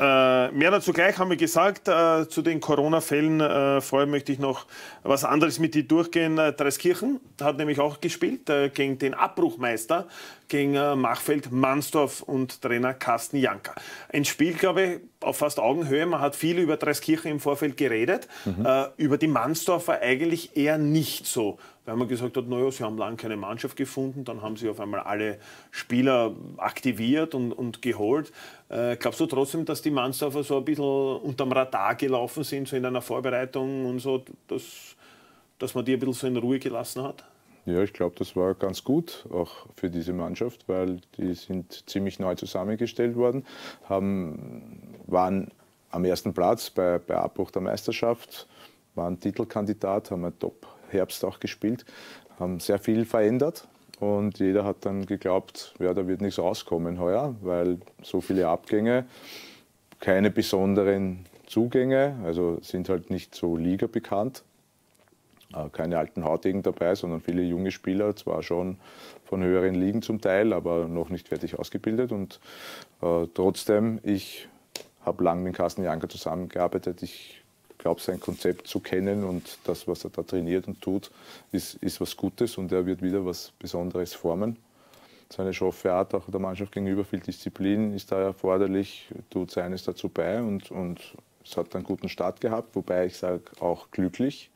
Äh, mehr dazu gleich haben wir gesagt. Äh, zu den Corona-Fällen äh, vorher möchte ich noch was anderes mit dir durchgehen. Äh, Dreiskirchen hat nämlich auch gespielt äh, gegen den Abbruchmeister gegen äh, Machfeld, Mansdorf und Trainer Carsten Janker. Ein Spiel, glaube ich, auf fast Augenhöhe. Man hat viel über Dreiskirchen im Vorfeld geredet, mhm. äh, über die Mansdorfer eigentlich eher nicht so. Weil man gesagt hat, naja, sie haben lange keine Mannschaft gefunden, dann haben sie auf einmal alle Spieler aktiviert und, und geholt. Äh, glaubst du trotzdem, dass die Mansdorfer so ein bisschen unterm Radar gelaufen sind, so in einer Vorbereitung und so, dass, dass man die ein bisschen so in Ruhe gelassen hat? Ja, ich glaube, das war ganz gut, auch für diese Mannschaft, weil die sind ziemlich neu zusammengestellt worden, haben, waren am ersten Platz bei, bei Abbruch der Meisterschaft, waren Titelkandidat, haben einen Top-Herbst auch gespielt, haben sehr viel verändert und jeder hat dann geglaubt, ja, da wird nichts rauskommen heuer, weil so viele Abgänge, keine besonderen Zugänge, also sind halt nicht so Liga bekannt äh, keine alten Hautigen dabei, sondern viele junge Spieler, zwar schon von höheren Ligen zum Teil, aber noch nicht fertig ausgebildet. Und äh, trotzdem, ich habe lange mit Carsten Janker zusammengearbeitet. Ich glaube, sein Konzept zu kennen und das, was er da trainiert und tut, ist, ist was Gutes und er wird wieder was Besonderes formen. Seine schroffe Art auch der Mannschaft gegenüber, viel Disziplin ist da erforderlich, tut seines dazu bei und, und es hat einen guten Start gehabt, wobei ich sage auch glücklich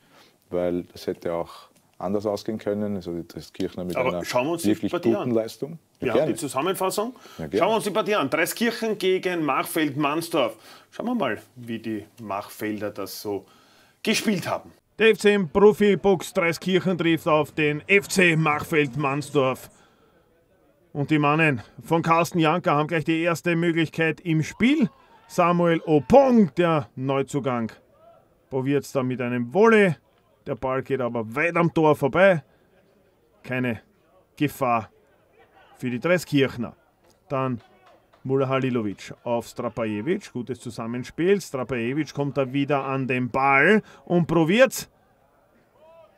weil das hätte auch anders ausgehen können. Also das Kirchner mit Aber einer schauen wir uns wirklich die guten Leistung. Ja, haben die Zusammenfassung. Ja, schauen wir uns die Partie an. Dreiskirchen gegen Machfeld-Mansdorf. Schauen wir mal, wie die Machfelder das so gespielt haben. Der FC im Profibox Dreiskirchen trifft auf den FC Machfeld-Mansdorf. Und die Mannen von Carsten Janker haben gleich die erste Möglichkeit im Spiel. Samuel Opong, der Neuzugang, probiert es da mit einem Wolle der Ball geht aber weit am Tor vorbei. Keine Gefahr für die Dreskirchner. Dann Mula Halilovic auf Strapajevic. Gutes Zusammenspiel. Strapajevic kommt da wieder an den Ball und probiert.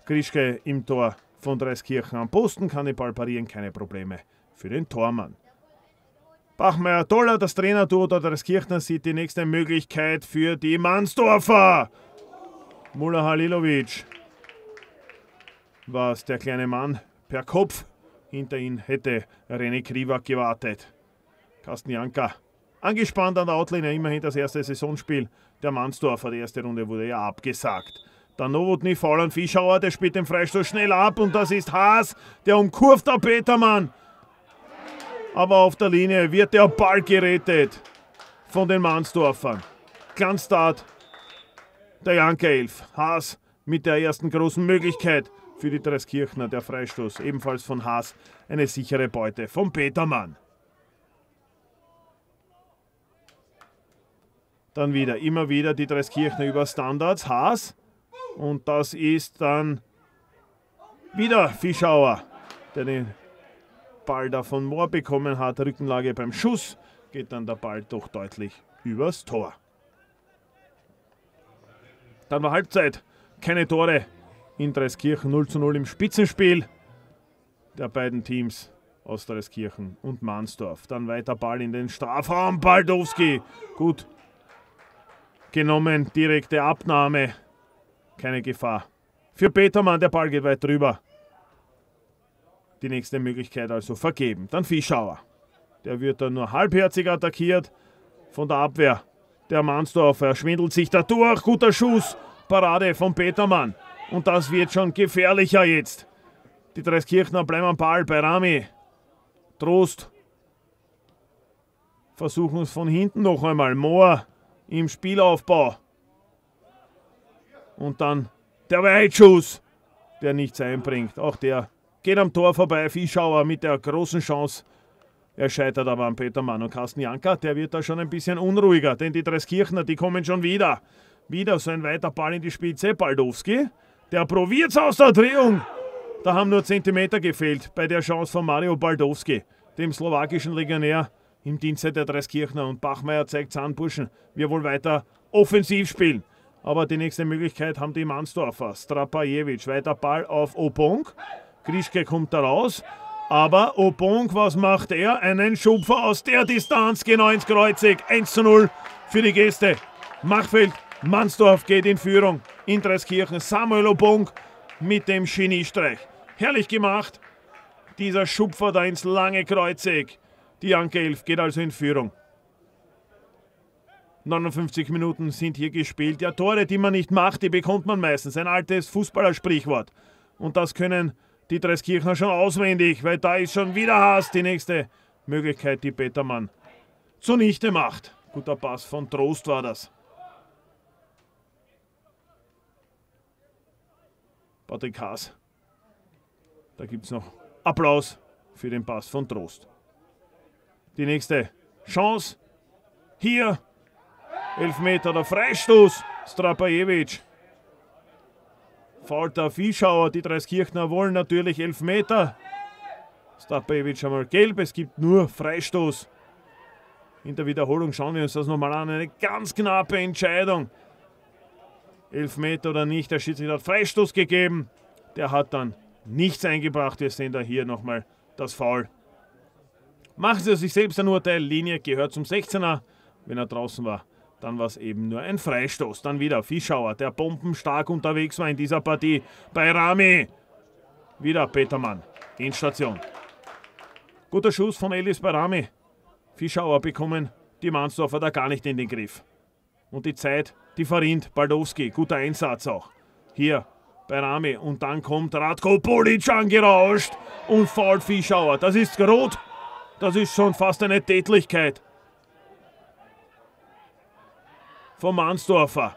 Grischke im Tor von Dreiskirchen am Posten. Kann den Ball parieren. Keine Probleme für den Tormann. Bachmeier Toller, das Trainerduo der Dreiskirchner, sieht die nächste Möglichkeit für die Mansdorfer. Mula Halilovic was der kleine Mann per Kopf. Hinter ihm hätte René Kriwak gewartet. Carsten Janka angespannt an der Outline, immerhin das erste Saisonspiel der Mansdorfer. Die erste Runde wurde ja abgesagt. Dann Nowotny, Foul an Fischauer, der spielt den Freistoß schnell ab und das ist Haas, der umkurvt der Petermann. Aber auf der Linie wird der Ball gerettet von den Mansdorfern. Glanzstart der Janka 11. Haas mit der ersten großen Möglichkeit für die Dreiskirchner der Freistoß, ebenfalls von Haas, eine sichere Beute von Petermann. Dann wieder, immer wieder die Dreiskirchner über Standards, Haas. Und das ist dann wieder Fischauer, der den Ball da von Mohr bekommen hat. Rückenlage beim Schuss, geht dann der Ball doch deutlich übers Tor. Dann war Halbzeit, keine Tore in Dreiskirchen 0 zu 0 im Spitzenspiel der beiden Teams aus Dreiskirchen und Mahnsdorf. Dann weiter Ball in den Strafraum. Baldowski. Gut genommen. Direkte Abnahme. Keine Gefahr. Für Petermann, der Ball geht weit drüber. Die nächste Möglichkeit also vergeben. Dann Fischauer. Der wird dann nur halbherzig attackiert von der Abwehr. Der Mahnsdorfer schwindelt sich da durch. Guter Schuss. Parade von Petermann. Und das wird schon gefährlicher jetzt. Die Dreiskirchner bleiben am Ball bei Rami. Trost. Versuchen es von hinten noch einmal. Mohr im Spielaufbau. Und dann der Weitschuss, der nichts einbringt. Auch der geht am Tor vorbei. Fischauer mit der großen Chance. Er scheitert aber an Petermann und Carsten Janka. Der wird da schon ein bisschen unruhiger, denn die Dreiskirchner, die kommen schon wieder. Wieder so ein weiter Ball in die Spitze. Baldowski der probiert es aus der Drehung. Da haben nur Zentimeter gefehlt bei der Chance von Mario Baldowski, dem slowakischen Legionär im Dienste der Dreiskirchner. Und Bachmeier zeigt Zahnburschen, wir wollen weiter offensiv spielen. Aber die nächste Möglichkeit haben die Mansdorfer. Strapajevic, weiter Ball auf Obong. Grischke kommt da raus. Aber Obong, was macht er? Einen Schupfer aus der Distanz, genau ins Kreuzig. 1 zu 0 für die Gäste. Machfeld Mansdorf geht in Führung in Dreiskirchen. Samuel Obong mit dem Geniestreich. Herrlich gemacht. Dieser Schupfer da ins lange Kreuzeck. Die Anke 11 geht also in Führung. 59 Minuten sind hier gespielt. Ja, Tore, die man nicht macht, die bekommt man meistens. Ein altes Fußballersprichwort. Und das können die Dreiskirchner schon auswendig, weil da ist schon wieder Haas die nächste Möglichkeit, die Petermann zunichte macht. Guter Pass von Trost war das. Patrick Haas. Da gibt es noch Applaus für den Pass von Trost. Die nächste Chance. Hier. Elfmeter der Freistoß. Strapajevic. Falter Viehschauer. Die Dreiskirchner wollen natürlich Elfmeter. Strapajevic einmal gelb. Es gibt nur Freistoß. In der Wiederholung schauen wir uns das nochmal an. Eine ganz knappe Entscheidung. Elfmeter oder nicht. Der Schiedsrichter hat Freistoß gegeben. Der hat dann nichts eingebracht. Wir sehen da hier nochmal das Foul. Machen Sie sich selbst ein Urteil. Linie gehört zum 16er. Wenn er draußen war, dann war es eben nur ein Freistoß. Dann wieder Fischauer, der bombenstark unterwegs war in dieser Partie. Bei Rami. Wieder Petermann. Endstation. Guter Schuss von Elis Barami. Fischauer bekommen die Mansdorfer da gar nicht in den Griff. Und die Zeit, die verrinnt. Baldowski, guter Einsatz auch. Hier bei Rami. Und dann kommt Radko Polic angerauscht und fault Fischauer. Das ist rot. Das ist schon fast eine Tätlichkeit. Vom Mansdorfer.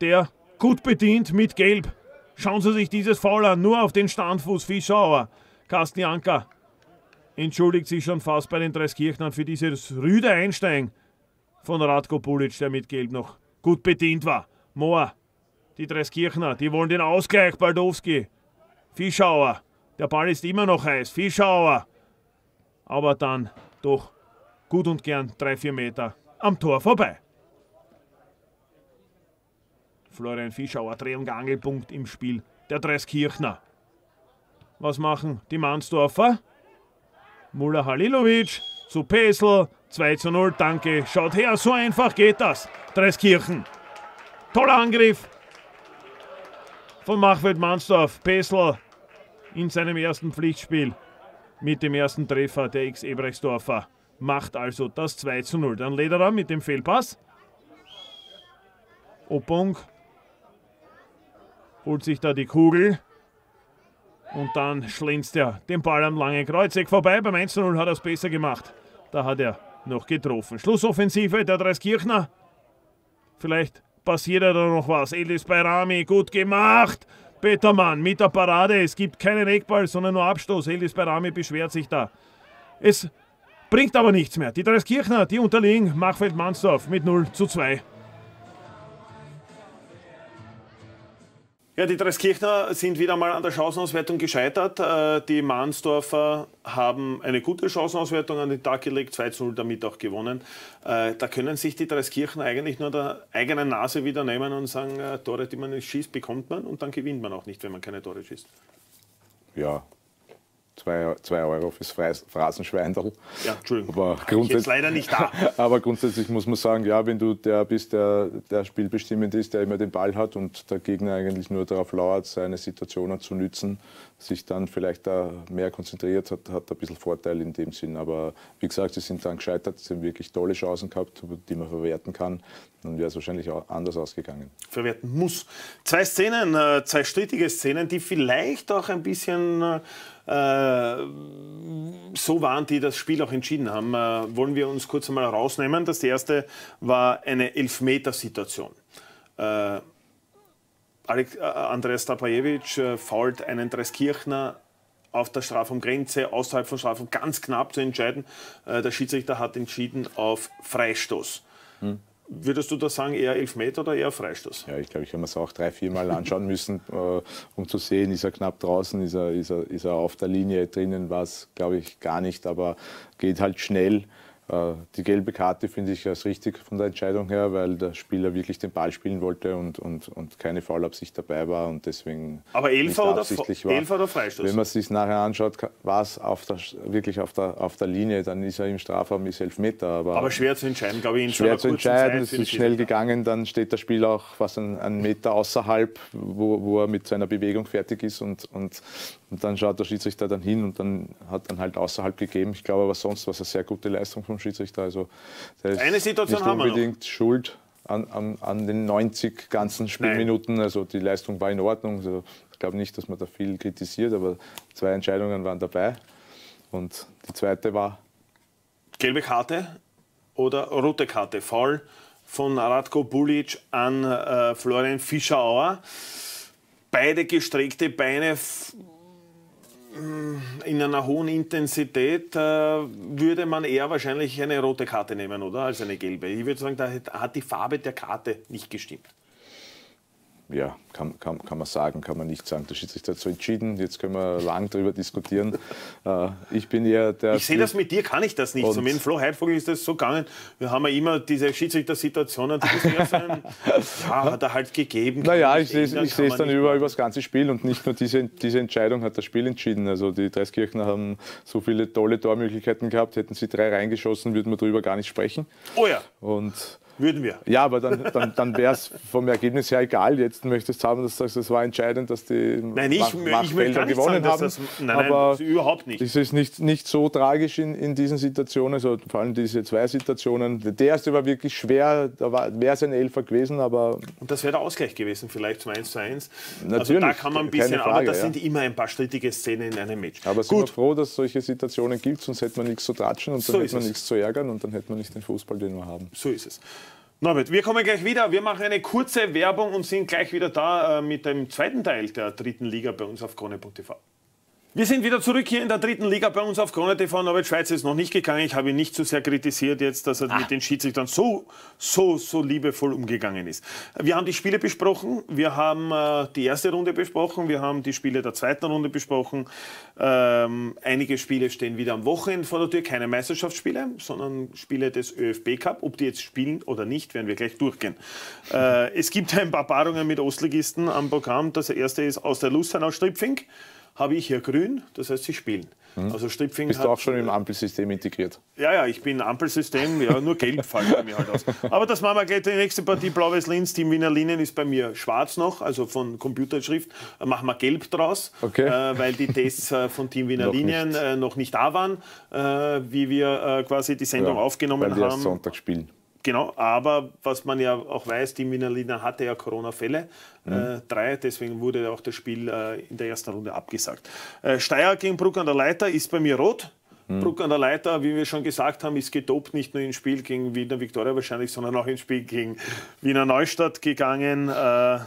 Der gut bedient mit Gelb. Schauen Sie sich dieses Foul an. Nur auf den Standfuß Fischauer. Kastnianka entschuldigt sich schon fast bei den Dreiskirchnern für dieses rüde Einsteigen von Radko Pulic, der mit Gelb noch gut bedient war. Mohr, die Dreiskirchner, die wollen den Ausgleich, Baldowski. Fischauer, der Ball ist immer noch heiß. Fischauer. Aber dann doch gut und gern 3-4 Meter am Tor vorbei. Florian Fischauer, Dreh- und Angelpunkt im Spiel der Dreiskirchner. Was machen die Mansdorfer? Muller Halilovic zu Pesel, 2 zu 0, danke. Schaut her, so einfach geht das. Dreiskirchen. Toller Angriff von Machfeld Mansdorf. Pesel in seinem ersten Pflichtspiel mit dem ersten Treffer der Ex-Ebrechtsdorfer. Macht also das 2 zu 0. Dann Lederer mit dem Fehlpass. Opung holt sich da die Kugel. Und dann schlänzt er den Ball am langen Kreuzeck vorbei. Beim 1 zu 0 hat er es besser gemacht. Da hat er noch getroffen. Schlussoffensive der Dreiskirchner. Vielleicht passiert da noch was. Elis Bayrami, gut gemacht. Petermann mit der Parade. Es gibt keinen Eckball, sondern nur Abstoß. Elis Bayrami beschwert sich da. Es bringt aber nichts mehr. Die Dreiskirchner, die unterliegen Machfeld-Mansdorf mit 0 zu 2. Ja, die Dreiskirchner sind wieder mal an der Chancenauswertung gescheitert. Äh, die Mahnsdorfer haben eine gute Chancenauswertung an den Tag gelegt, 2 zu 0 damit auch gewonnen. Äh, da können sich die Dreiskirchner eigentlich nur der eigenen Nase wieder nehmen und sagen, äh, Tore, die man nicht schießt, bekommt man und dann gewinnt man auch nicht, wenn man keine Tore schießt. Ja, 2 Euro fürs Phrasenschweindel. Ja, Entschuldigung. Aber grundsätzlich, leider nicht da. aber grundsätzlich muss man sagen, ja, wenn du der bist, der, der spielbestimmend ist, der immer den Ball hat und der Gegner eigentlich nur darauf lauert, seine Situationen zu nützen, sich dann vielleicht da mehr konzentriert hat, hat ein bisschen Vorteil in dem Sinn. Aber wie gesagt, sie sind dann gescheitert, sie haben wirklich tolle Chancen gehabt, die man verwerten kann. Dann wäre es wahrscheinlich auch anders ausgegangen. Verwerten muss. Zwei Szenen, äh, zwei strittige Szenen, die vielleicht auch ein bisschen äh, so waren, die das Spiel auch entschieden haben. Äh, wollen wir uns kurz einmal rausnehmen. Das erste war eine Elfmetersituation. Äh, äh, Andreas Stapajevic äh, fault einen Dreiskirchner auf der Strafraumgrenze, außerhalb von Strafraum, ganz knapp zu entscheiden. Äh, der Schiedsrichter hat entschieden auf Freistoß. Hm. Würdest du da sagen, eher Elfmeter oder eher Freistoß? Ja, ich glaube, ich habe mir es auch drei, vier Mal anschauen müssen, äh, um zu sehen, ist er knapp draußen, ist er, ist er, ist er auf der Linie drinnen, war es, glaube ich, gar nicht, aber geht halt schnell. Äh, die gelbe Karte finde ich als richtig von der Entscheidung her, weil der Spieler wirklich den Ball spielen wollte und, und, und keine Foulabsicht dabei war und deswegen. Aber Elfer oder, war. Elfer oder Freistoß? Wenn man es sich nachher anschaut, war es auf der, wirklich auf der, auf der Linie, dann ist er im Strafraum, ist Elfmeter. Aber, aber schwer zu entscheiden, glaube ich. In schwer zu entscheiden, es ist schnell gegangen, dann steht das Spiel auch fast einen, Meter außerhalb, wo, wo er mit seiner Bewegung fertig ist und, und, und dann schaut der Schiedsrichter dann hin und dann hat dann halt außerhalb gegeben. Ich glaube aber sonst war es eine sehr gute Leistung vom Schiedsrichter. Also der ist Eine Situation nicht unbedingt schuld an, an, an, den 90 ganzen Spielminuten. Nein. Also die Leistung war in Ordnung. Also ich glaube nicht, dass man da viel kritisiert, aber zwei Entscheidungen waren dabei. Und die zweite war. Gelbe Karte oder rote Karte? Foul von Radko Bulic an äh, Florian Fischerauer. Beide gestreckte Beine in einer hohen Intensität äh, würde man eher wahrscheinlich eine rote Karte nehmen, oder? Als eine gelbe. Ich würde sagen, da hat die Farbe der Karte nicht gestimmt ja, kann, kann, kann man sagen, kann man nicht sagen. Der Schiedsrichter hat so entschieden, jetzt können wir lang darüber diskutieren. Äh, ich bin eher der. Ich sehe das mit dir, kann ich das nicht. so mit dem Flo Heidvogel ist das so gegangen. Wir haben ja immer diese Schiedsrichter-Situationen, die ja, hat er halt gegeben. Naja, ich sehe es dann über, über das ganze Spiel und nicht nur diese, diese Entscheidung hat das Spiel entschieden. Also die Dreiskirchner haben so viele tolle Tormöglichkeiten gehabt, hätten sie drei reingeschossen, würden wir darüber gar nicht sprechen. Oh ja. Und würden wir. Ja, aber dann, dann, dann wäre es vom Ergebnis her egal. Jetzt möchtest du haben, dass du sagst, es war entscheidend, dass die nein, ich, Mach ich möchte gewonnen sagen, haben. Das, nein, nein, aber überhaupt nicht. Es ist nicht, nicht so tragisch in, in diesen Situationen, also vor allem diese zwei Situationen. Der erste war wirklich schwer, da wäre es ein Elfer gewesen, aber. Und das wäre der Ausgleich gewesen, vielleicht zum 1 zu 1. Natürlich. Also da kann man ein bisschen, Frage, aber das ja. sind immer ein paar strittige Szenen in einem Match. Aber sind wir froh, dass es solche Situationen gibt, sonst hätte man nichts zu tratschen und dann so hätte man nichts zu ärgern und dann hätte man nicht den Fußball, den wir haben. So ist es. Norbert, wir kommen gleich wieder. Wir machen eine kurze Werbung und sind gleich wieder da äh, mit dem zweiten Teil der dritten Liga bei uns auf krone.tv. Wir sind wieder zurück hier in der dritten Liga bei uns auf Krone TV. Norbert Schweizer ist noch nicht gegangen. Ich habe ihn nicht zu so sehr kritisiert jetzt, dass er ah. mit den Schiedsrichtern so, so, so liebevoll umgegangen ist. Wir haben die Spiele besprochen. Wir haben äh, die erste Runde besprochen. Wir haben die Spiele der zweiten Runde besprochen. Ähm, einige Spiele stehen wieder am Wochenende vor der Tür. Keine Meisterschaftsspiele, sondern Spiele des ÖFB Cup. Ob die jetzt spielen oder nicht, werden wir gleich durchgehen. Äh, es gibt ein paar Paarungen mit Ostligisten am Programm. Das erste ist aus der Lustenau Stripfing habe ich hier grün, das heißt, sie spielen. Mhm. Also Stripfing Bist du auch schon im Ampelsystem integriert? Ja, ja, ich bin Ampelsystem, ja, nur gelb fällt bei mir halt aus. Aber das machen wir gleich die nächste Partie. Blaues Linz, Team Wiener Linien ist bei mir schwarz noch, also von Computerschrift. Machen wir gelb draus, okay. äh, weil die Tests äh, von Team Wiener noch Linien nicht. Äh, noch nicht da waren, äh, wie wir äh, quasi die Sendung ja, aufgenommen weil die haben. Sonntag spielen. Genau, aber was man ja auch weiß, die Wiener Linien hatte ja Corona-Fälle. Mhm. Äh, drei, deswegen wurde auch das Spiel äh, in der ersten Runde abgesagt. Äh, Steyr gegen Bruck an der Leiter ist bei mir rot. Mhm. Bruck an der Leiter, wie wir schon gesagt haben, ist gedopt nicht nur ins Spiel gegen Wiener Viktoria wahrscheinlich, sondern auch ins Spiel gegen Wiener Neustadt gegangen äh,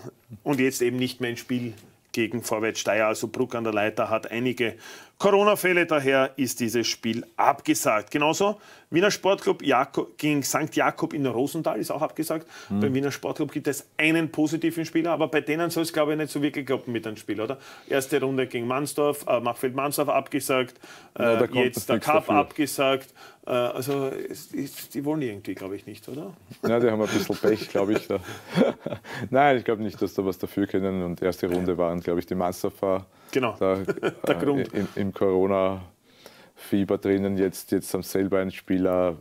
und jetzt eben nicht mehr ins Spiel gegen Vorwärts Steyr. Also Bruck an der Leiter hat einige Corona-Fälle, daher ist dieses Spiel abgesagt. Genauso Wiener Sportclub Jakob, gegen St. Jakob in Rosenthal ist auch abgesagt. Mhm. Beim Wiener Sportclub gibt es einen positiven Spieler, aber bei denen soll es, glaube ich, nicht so wirklich klappen mit einem Spiel, oder? Erste Runde gegen Mansdorf, äh, Machfeld-Mansdorf abgesagt, äh, ja, jetzt der Cup dafür. abgesagt. Äh, also die wollen irgendwie, glaube ich, nicht, oder? Ja, die haben ein bisschen Pech, glaube ich. Da. Nein, ich glaube nicht, dass da was dafür können. Und erste Runde waren, glaube ich, die Mansdorfer Genau, da, der Grund. Äh, Im, im Corona-Fieber drinnen, jetzt, jetzt haben selber ein Spieler.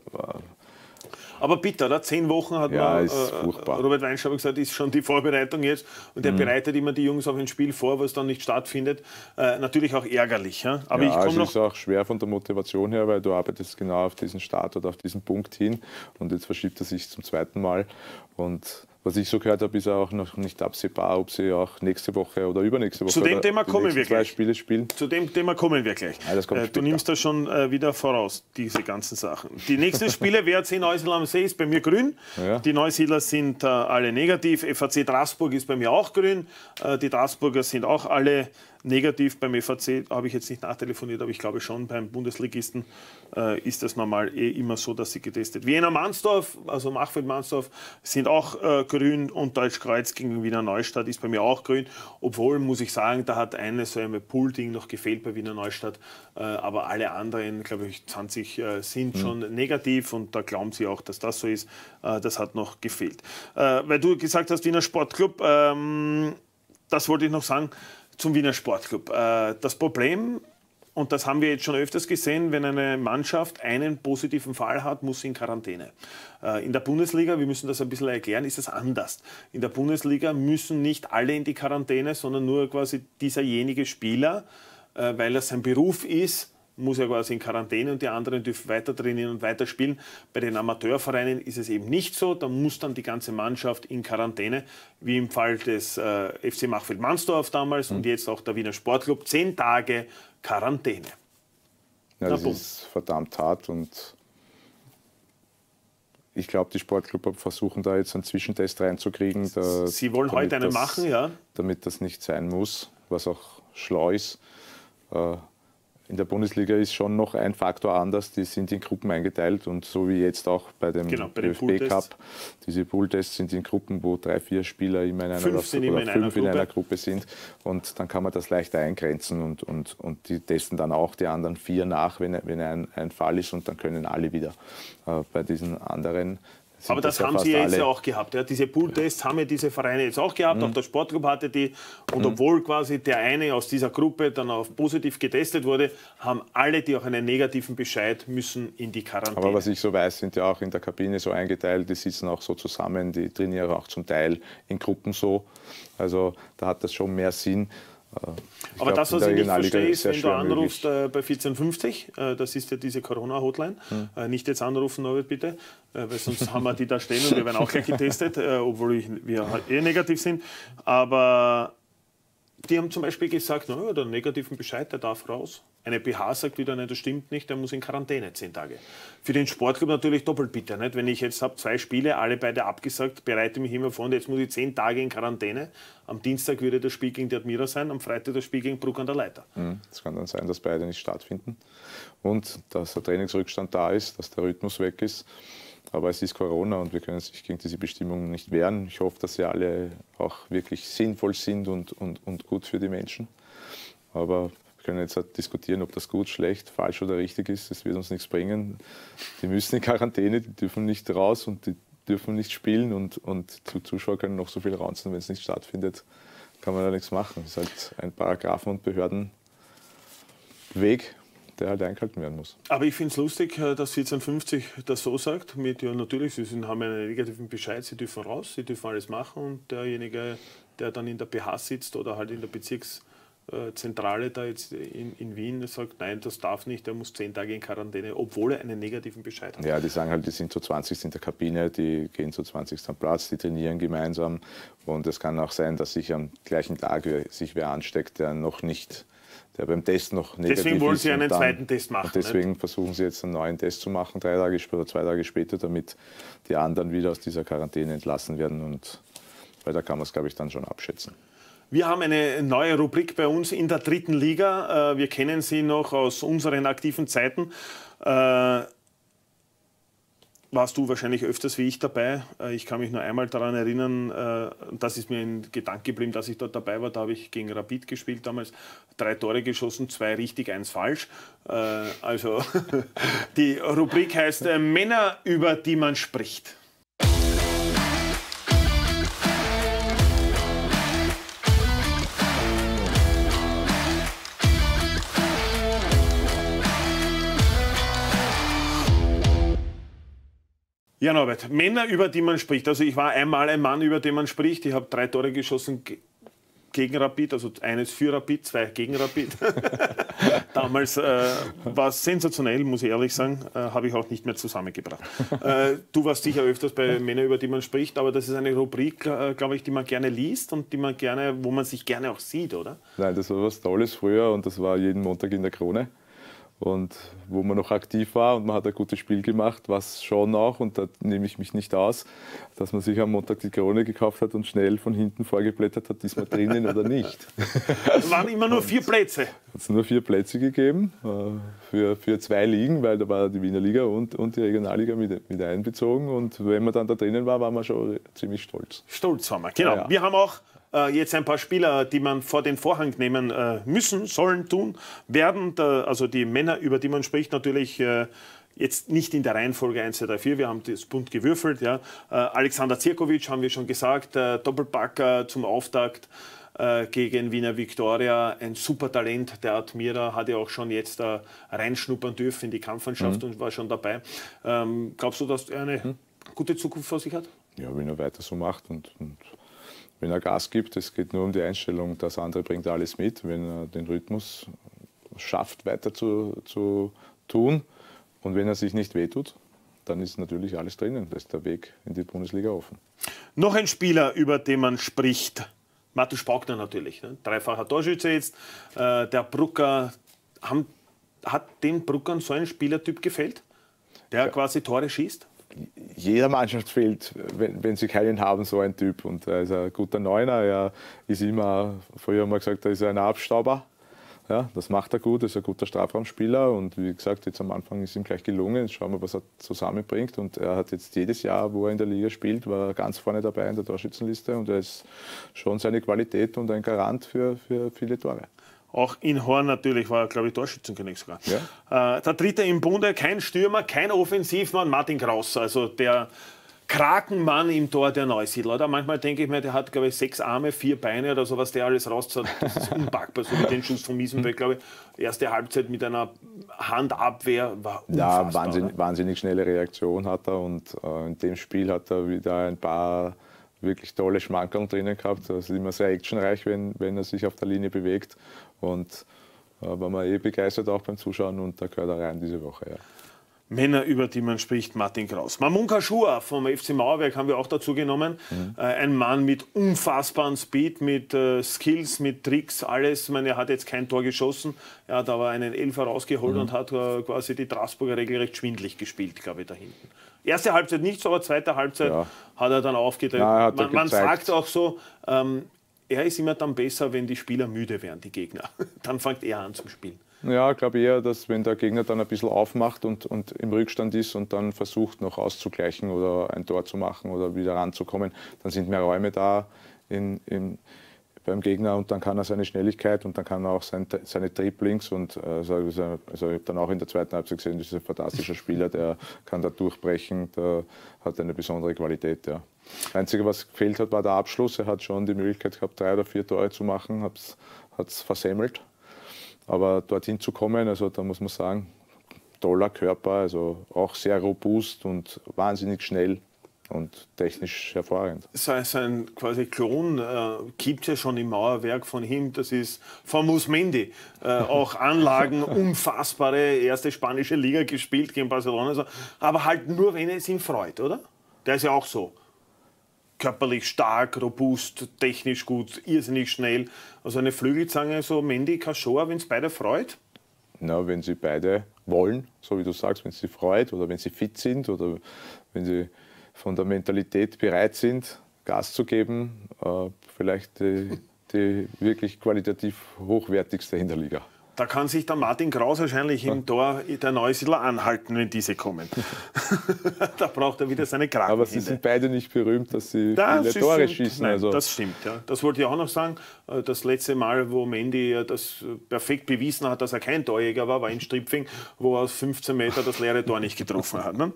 Aber bitter, oder? Zehn Wochen hat ja, man, ist äh, Robert Weinschauer gesagt, ist schon die Vorbereitung jetzt. Und er mhm. bereitet immer die Jungs auf ein Spiel vor, was dann nicht stattfindet. Äh, natürlich auch ärgerlich. Ja? Aber ja, ich komme noch. ist auch schwer von der Motivation her, weil du arbeitest genau auf diesen Start oder auf diesen Punkt hin. Und jetzt verschiebt er sich zum zweiten Mal. Und was ich so gehört habe, ist auch noch nicht absehbar, ob sie auch nächste Woche oder übernächste Woche Zu dem Thema kommen wir gleich. Spiele spielen. Zu dem Thema kommen wir gleich. Ja, äh, du nimmst das schon äh, wieder voraus, diese ganzen Sachen. Die nächsten Spiele, WRC Neusiedler am See ist bei mir grün. Ja. Die Neusiedler sind äh, alle negativ. FAC Straßburg ist bei mir auch grün. Äh, die Straßburger sind auch alle negativ. Beim FAC habe ich jetzt nicht nachtelefoniert, aber ich glaube schon, beim Bundesligisten äh, ist das normal eh immer so, dass sie getestet. Wiener Mansdorf, also Machfeld Mansdorf, sind auch äh, grün und Deutschkreuz gegen Wiener Neustadt ist bei mir auch grün. Obwohl, muss ich sagen, da hat eine so ein Pool-Ding noch gefehlt bei Wiener Neustadt. Äh, aber alle anderen, glaube ich, 20 äh, sind mhm. schon negativ und da glauben sie auch, dass das so ist. Äh, das hat noch gefehlt. Äh, weil du gesagt hast, Wiener Sportclub, ähm, das wollte ich noch sagen zum Wiener Sportclub. Äh, das Problem, und das haben wir jetzt schon öfters gesehen, wenn eine Mannschaft einen positiven Fall hat, muss sie in Quarantäne. Äh, in der Bundesliga, wir müssen das ein bisschen erklären, ist es anders. In der Bundesliga müssen nicht alle in die Quarantäne, sondern nur quasi dieserjenige Spieler, äh, weil er sein Beruf ist, muss er quasi in Quarantäne und die anderen dürfen weiter trainieren und weiter spielen. Bei den Amateurvereinen ist es eben nicht so. Da muss dann die ganze Mannschaft in Quarantäne, wie im Fall des äh, FC Machfeld-Mansdorf damals mhm. und jetzt auch der Wiener Sportclub. Zehn Tage Quarantäne. Ja, das ist verdammt hart und ich glaube, die Sportclubs versuchen da jetzt einen Zwischentest reinzukriegen. Da, Sie wollen heute einen das, machen, ja? Damit das nicht sein muss, was auch schlau ist. Äh, in der Bundesliga ist schon noch ein Faktor anders. Die sind in Gruppen eingeteilt und so wie jetzt auch bei dem genau, ÖFB Cup. Diese Pooltests sind in Gruppen, wo drei, vier Spieler immer in einer, fünf sind oder in fünf in einer Gruppe sind. Und dann kann man das leichter eingrenzen und, und, und die testen dann auch die anderen vier nach, wenn, wenn ein, ein Fall ist und dann können alle wieder äh, bei diesen anderen aber das, das haben sie ja jetzt alle. auch gehabt. Ja. Diese Pool-Tests haben ja diese Vereine jetzt auch gehabt. Mhm. Auch der Sportclub hatte die. Und mhm. obwohl quasi der eine aus dieser Gruppe dann auf positiv getestet wurde, haben alle, die auch einen negativen Bescheid müssen, in die Quarantäne. Aber was ich so weiß, sind ja auch in der Kabine so eingeteilt. Die sitzen auch so zusammen. Die trainieren auch zum Teil in Gruppen so. Also da hat das schon mehr Sinn. Ich Aber glaub, das, was ich nicht verstehe, ist, wenn du anrufst äh, bei 1450, äh, das ist ja diese Corona-Hotline, hm. äh, nicht jetzt anrufen, Norbert, bitte, äh, weil sonst haben wir die da stehen und wir werden auch gleich getestet, äh, obwohl ich, wir halt eh negativ sind. Aber die haben zum Beispiel gesagt, naja, der negativen Bescheid, der darf raus. Eine BH sagt wieder, nein, das stimmt nicht, der muss in Quarantäne zehn Tage. Für den Sportclub natürlich doppelt bitter. Nicht? Wenn ich jetzt habe zwei Spiele, alle beide abgesagt, bereite mich immer vor und jetzt muss ich zehn Tage in Quarantäne. Am Dienstag würde das Spiel gegen die Admira sein, am Freitag das Spiel gegen Bruck an der Leiter. Es kann dann sein, dass beide nicht stattfinden und dass der Trainingsrückstand da ist, dass der Rhythmus weg ist. Aber es ist Corona und wir können sich gegen diese Bestimmungen nicht wehren. Ich hoffe, dass sie alle auch wirklich sinnvoll sind und, und, und gut für die Menschen. Aber wir können jetzt halt diskutieren, ob das gut, schlecht, falsch oder richtig ist. Das wird uns nichts bringen. Die müssen in Quarantäne, die dürfen nicht raus und die dürfen nicht spielen und, und Zuschauer können noch so viel raunzen, wenn es nicht stattfindet, kann man da nichts machen. Es ist halt ein Paragraphen- und Behördenweg der halt eingehalten werden muss. Aber ich finde es lustig, äh, dass 1450 das so sagt, mit ja natürlich, sie sind, haben einen negativen Bescheid, sie dürfen raus, sie dürfen alles machen und derjenige, der dann in der BH sitzt oder halt in der Bezirkszentrale da jetzt in, in Wien sagt, nein, das darf nicht, der muss zehn Tage in Quarantäne, obwohl er einen negativen Bescheid hat. Ja, die sagen halt, die sind zu 20 in der Kabine, die gehen zu 20 am Platz, die trainieren gemeinsam und es kann auch sein, dass sich am gleichen Tag sich wer ansteckt, der noch nicht der beim Test noch negativ Deswegen wollen Sie einen dann, zweiten Test machen. Und deswegen nicht? versuchen Sie jetzt einen neuen Test zu machen, drei Tage oder zwei Tage später, damit die anderen wieder aus dieser Quarantäne entlassen werden. Und weil da kann man es, glaube ich, dann schon abschätzen. Wir haben eine neue Rubrik bei uns in der dritten Liga. Äh, wir kennen sie noch aus unseren aktiven Zeiten. Warst du wahrscheinlich öfters wie ich dabei. Äh, ich kann mich nur einmal daran erinnern, äh, das ist mir ein Gedanke geblieben, dass ich dort dabei war. Da habe ich gegen Rapid gespielt damals. Drei Tore geschossen, zwei richtig, eins falsch. Äh, also die Rubrik heißt Männer, über die man spricht. Ja, Norbert, Männer, über die man spricht. Also ich war einmal ein Mann, über den man spricht. Ich habe drei Tore geschossen gegen Rapid, also eines für Rapid, zwei gegen Rapid. Damals äh, war es sensationell, muss ich ehrlich sagen, äh, habe ich auch nicht mehr zusammengebracht. Äh, du warst sicher öfters bei Männern, über die man spricht, aber das ist eine Rubrik, äh, glaube ich, die man gerne liest und die man gerne, wo man sich gerne auch sieht, oder? Nein, das war was Tolles früher und das war jeden Montag in der Krone. Und wo man noch aktiv war und man hat ein gutes Spiel gemacht, was schon auch, und da nehme ich mich nicht aus, dass man sich am Montag die Krone gekauft hat und schnell von hinten vorgeblättert hat, ist man drinnen oder nicht. Es waren immer nur vier Plätze. Es nur vier Plätze gegeben äh, für, für zwei Ligen, weil da war die Wiener Liga und, und die Regionalliga mit, mit einbezogen. Und wenn man dann da drinnen war, war man schon ziemlich stolz. Stolz waren wir, genau. Ja, ja. Wir haben auch äh, jetzt ein paar Spieler, die man vor den Vorhang nehmen äh, müssen, sollen, tun, werden. Da, also die Männer, über die man spricht, natürlich äh, jetzt nicht in der Reihenfolge 1, 2, 3, 4, wir haben das bunt gewürfelt. Ja. Äh, Alexander Zirkovic haben wir schon gesagt, äh, Doppelbacker zum Auftakt äh, gegen Wiener Viktoria. Ein super Talent, der Admira hat ja auch schon jetzt äh, reinschnuppern dürfen in die Kampfmannschaft mhm. und war schon dabei. Ähm, glaubst du, dass er eine mhm. gute Zukunft vor sich hat? Ja, wenn er weiter so macht und, und wenn er Gas gibt, es geht nur um die Einstellung, das andere bringt alles mit. Wenn er den Rhythmus schafft, weiter zu, zu tun und wenn er sich nicht wehtut, dann ist natürlich alles drinnen. Da ist der Weg in die Bundesliga offen. Noch ein Spieler, über den man spricht. Matthäus Paukner natürlich. Ne? Dreifacher Torschütze jetzt. Äh, der Brucker. Haben, hat den Bruckern so ein Spielertyp gefällt, der ja. quasi Tore schießt? Jeder Mannschaft fehlt, wenn, wenn, sie keinen haben, so ein Typ. Und er ist ein guter Neuner. Er ist immer, früher haben wir gesagt, er ist ein Abstauber. Ja, das macht er gut, er ist ein guter Strafraumspieler und wie gesagt, jetzt am Anfang ist ihm gleich gelungen. Jetzt schauen wir, was er zusammenbringt. Und er hat jetzt jedes Jahr, wo er in der Liga spielt, war er ganz vorne dabei in der Torschützenliste und er ist schon seine Qualität und ein Garant für, für viele Tore. Auch in Horn natürlich war er, glaube ich, Torschützenkönig sogar. Ja. Äh, der dritte im Bunde, kein Stürmer, kein Offensivmann, Martin Kraus. Also der Krakenmann im Tor der Neusiedler. Oder manchmal denke ich mir, der hat, glaube ich, sechs Arme, vier Beine oder so, was der alles raus hat. Das ist unpackbar, so wie den Schuss von Miesenberg, glaube ich. Erste Halbzeit mit einer Handabwehr war unfassbar. Ja, wahnsinnig, wahnsinnig schnelle Reaktion hat er und äh, in dem Spiel hat er wieder ein paar wirklich tolle Schmankerl drinnen gehabt. Es ist immer sehr actionreich, wenn, wenn er sich auf der Linie bewegt. Und äh, war man eh begeistert auch beim Zuschauen und da gehört er rein diese Woche. Ja. Männer, über die man spricht, Martin Kraus. Mamunka Schua vom FC Mauerwerk haben wir auch dazu genommen. Mhm. Äh, ein Mann mit unfassbarem Speed, mit äh, Skills, mit Tricks, alles. Ich meine, er hat jetzt kein Tor geschossen, er hat aber einen Elfer rausgeholt mhm. und hat äh, quasi die Straßburger regelrecht schwindlig gespielt, glaube ich, da hinten. Erste Halbzeit nicht so, aber zweite Halbzeit ja. hat er dann aufgedreht. Ja, man, man sagt auch so, ähm, er ist immer dann besser, wenn die Spieler müde werden, die Gegner. Dann fängt er an zum Spielen. Ja, ich glaube eher, dass wenn der Gegner dann ein bisschen aufmacht und, und im Rückstand ist und dann versucht noch auszugleichen oder ein Tor zu machen oder wieder ranzukommen, dann sind mehr Räume da in, in, beim Gegner und dann kann er seine Schnelligkeit und dann kann er auch sein, seine Dribblings und also, also, also ich habe dann auch in der zweiten Halbzeit gesehen, ein fantastischer Spieler, der kann da durchbrechen, der hat eine besondere Qualität. Ja. Das Einzige, was gefehlt hat, war der Abschluss. Er hat schon die Möglichkeit gehabt, drei oder vier Tore zu machen, hat es versemmelt. Aber dorthin zu kommen, also da muss man sagen, toller Körper, also auch sehr robust und wahnsinnig schnell und technisch hervorragend. Sein quasi Klon äh, gibt es ja schon im Mauerwerk von ihm, das ist Famus Mendy. Äh, auch Anlagen, unfassbare erste spanische Liga gespielt gegen Barcelona, so. aber halt nur, wenn es ihn freut, oder? Der ist ja auch so körperlich stark, robust, technisch gut, irrsinnig schnell. Also eine Flügelzange, so Mandy Kaschoa, wenn es beide freut? Na, wenn sie beide wollen, so wie du sagst, wenn sie freut oder wenn sie fit sind oder wenn sie von der Mentalität bereit sind, Gas zu geben, äh, vielleicht die, die wirklich qualitativ hochwertigste in der Liga. Da kann sich der Martin Kraus wahrscheinlich im Tor der Neusiedler anhalten, wenn diese kommen. da braucht er wieder seine Kragen. Aber sie sind beide nicht berühmt, dass sie da, viele sie Tore sind, schießen. Nein, also. Das stimmt, ja. Das wollte ich auch noch sagen. Äh, das letzte Mal, wo Mendy das perfekt bewiesen hat, dass er kein Torjäger war, war in Stripfing, wo er aus 15 Meter das leere Tor nicht getroffen hat. Ne?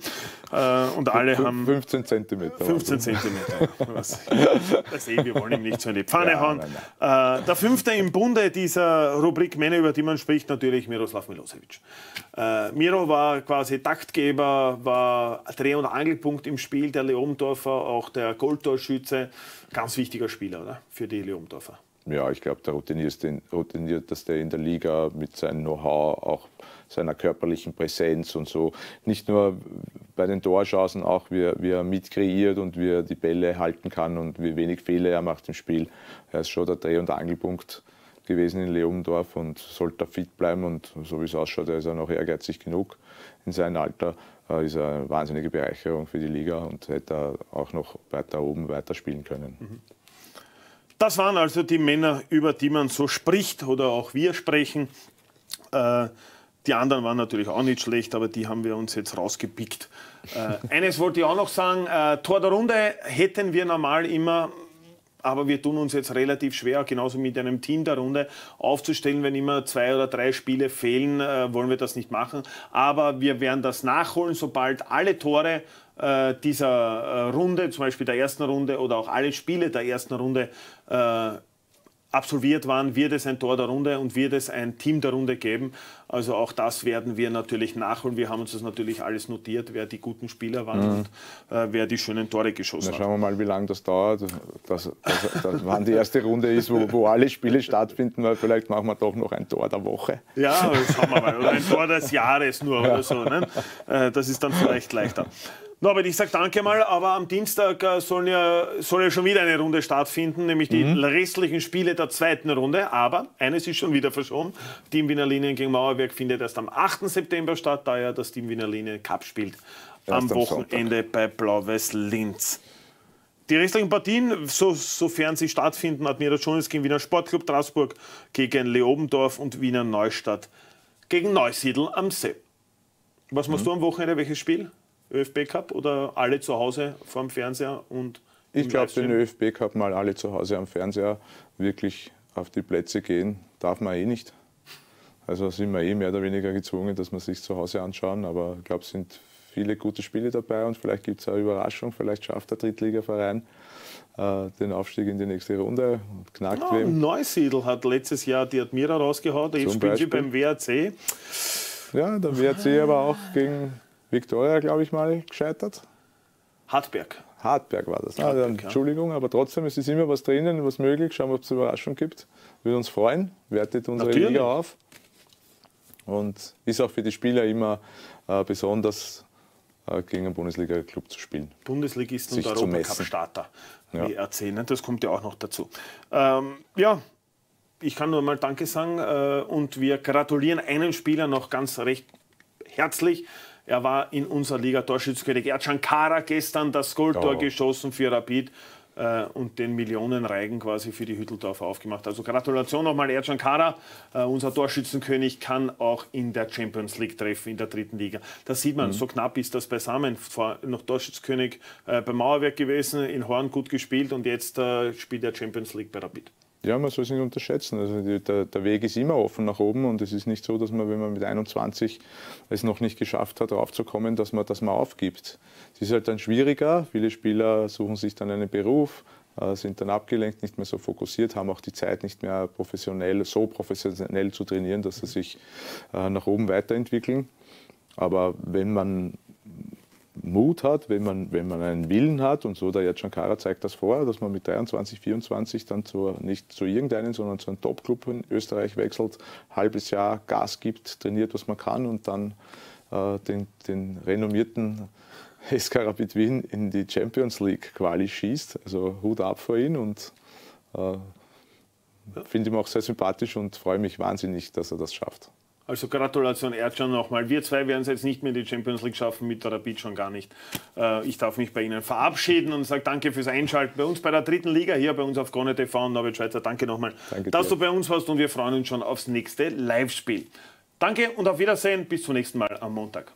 Äh, und alle haben... 15 Zentimeter. 15 Zentimeter. Was, das eh, wir wollen ihm nicht so in die Pfanne ja, hauen. Nein, nein. Äh, der fünfte im Bunde dieser Rubrik Männer, über die man spricht, natürlich Miroslav Milosevic. Äh, Miro war quasi Taktgeber, war Dreh- und Angelpunkt im Spiel der Leomdorfer, auch der Goldtorschütze. Ganz wichtiger Spieler, oder? Für die Leomdorfer. Ja, ich glaube, der routinierteste in der Liga mit seinem Know-how, auch seiner körperlichen Präsenz und so. Nicht nur bei den Torchancen, auch wie, wie er mitkreiert und wie er die Bälle halten kann und wie wenig Fehler er macht im Spiel. Er ist schon der Dreh- und Angelpunkt gewesen in Leomdorf und sollte fit bleiben. Und so wie es ausschaut, ist er noch ehrgeizig genug in seinem Alter. Äh, ist eine wahnsinnige Bereicherung für die Liga und hätte auch noch weiter oben weiterspielen können. Mhm. Das waren also die Männer, über die man so spricht oder auch wir sprechen. Äh, die anderen waren natürlich auch nicht schlecht, aber die haben wir uns jetzt rausgepickt. Äh, eines wollte ich auch noch sagen: äh, Tor der Runde hätten wir normal immer aber wir tun uns jetzt relativ schwer, genauso mit einem Team der Runde aufzustellen. Wenn immer zwei oder drei Spiele fehlen, äh, wollen wir das nicht machen. Aber wir werden das nachholen, sobald alle Tore äh, dieser äh, Runde, zum Beispiel der ersten Runde oder auch alle Spiele der ersten Runde äh, absolviert waren, wird es ein Tor der Runde und wird es ein Team der Runde geben. Also auch das werden wir natürlich nachholen. Wir haben uns das natürlich alles notiert, wer die guten Spieler waren mhm. und äh, wer die schönen Tore geschossen hat. Schauen wir mal, wie lange das dauert. Dass, dass, dass, wann die erste Runde ist, wo, wo alle Spiele stattfinden, weil vielleicht machen wir doch noch ein Tor der Woche. Ja, schauen wir mal. Oder ein Tor des Jahres nur oder so. Ne? Äh, das ist dann vielleicht leichter. Norbert, ich sage danke mal, aber am Dienstag äh, sollen ja, soll ja schon wieder eine Runde stattfinden, nämlich die mhm. restlichen Spiele der zweiten Runde. Aber eines ist schon wieder verschoben. Team Wiener Linien gegen Mauerwerk findet erst am 8. September statt, da ja das Team Wiener Linien Cup spielt am Wochenende bei Blau-Weiß Linz. Die restlichen Partien, so, sofern sie stattfinden, Admira Jones gegen Wiener Sportclub Straßburg, gegen Leobendorf und Wiener Neustadt gegen Neusiedl am See. Was machst mhm. du am Wochenende? Welches Spiel? ÖFB Cup oder alle zu Hause vorm Fernseher und ich glaube, den ÖFB Cup mal alle zu Hause am Fernseher wirklich auf die Plätze gehen, darf man eh nicht. Also sind wir eh mehr oder weniger gezwungen, dass wir sich zu Hause anschauen. Aber ich glaube, es sind viele gute Spiele dabei und vielleicht gibt es eine Überraschung. Vielleicht schafft der Drittligaverein äh, den Aufstieg in die nächste Runde und knackt ja, wem. Neusiedl hat letztes Jahr die Admira rausgehauen. Jetzt spielen sie beim WRC. Ja, der WRC aber auch gegen Victoria, glaube ich mal, gescheitert. Hartberg. Hartberg war das. Hartberg, also, Entschuldigung, aber trotzdem, es ist immer was drinnen, was möglich. Schauen wir, ob es Überraschung gibt. Würde uns freuen, wertet unsere Natürlich. Liga auf. Und ist auch für die Spieler immer äh, besonders, äh, gegen einen Bundesliga-Club zu spielen. Bundesligisten und Europacup-Starter, wie ja. erzählen. Das kommt ja auch noch dazu. Ähm, ja, ich kann nur mal Danke sagen äh, und wir gratulieren einem Spieler noch ganz recht herzlich. Er war in unserer Liga Torschützenkönig. Ercan Kara gestern das Goldtor oh. geschossen für Rapid äh, und den Millionenreigen quasi für die Hütteldorfer aufgemacht. Also Gratulation nochmal Ercan Kara. Äh, unser Torschützenkönig kann auch in der Champions League treffen, in der dritten Liga. Da sieht man, mhm. so knapp ist das beisammen. Vor, noch Torschützenkönig äh, beim Mauerwerk gewesen, in Horn gut gespielt und jetzt äh, spielt er Champions League bei Rapid. Ja, man soll es nicht unterschätzen. Also die, der, der, Weg ist immer offen nach oben und es ist nicht so, dass man, wenn man mit 21 es noch nicht geschafft hat, raufzukommen, dass man, dass man aufgibt. Es ist halt dann schwieriger. Viele Spieler suchen sich dann einen Beruf, äh, sind dann abgelenkt, nicht mehr so fokussiert, haben auch die Zeit nicht mehr professionell, so professionell zu trainieren, dass sie sich äh, nach oben weiterentwickeln. Aber wenn man Mut hat, wenn man, wenn man einen Willen hat, und so der Yachankara zeigt das vor, dass man mit 23, 24 dann zu, nicht zu irgendeinem, sondern zu einem Top-Club in Österreich wechselt, halbes Jahr Gas gibt, trainiert, was man kann und dann äh, den, den renommierten SK Rapid Wien in die Champions League Quali schießt. Also Hut ab vor ihn und äh, finde ihn auch sehr sympathisch und freue mich wahnsinnig, dass er das schafft. Also Gratulation Erdschan nochmal. Wir zwei werden es jetzt nicht mehr in die Champions League schaffen, mit der Rapid schon gar nicht. Äh, ich darf mich bei Ihnen verabschieden und sage danke fürs Einschalten bei uns bei der dritten Liga, hier bei uns auf Krone TV und Norbert Schweizer. Danke nochmal, dass du bei uns warst und wir freuen uns schon aufs nächste Live-Spiel. Danke und auf Wiedersehen. Bis zum nächsten Mal am Montag.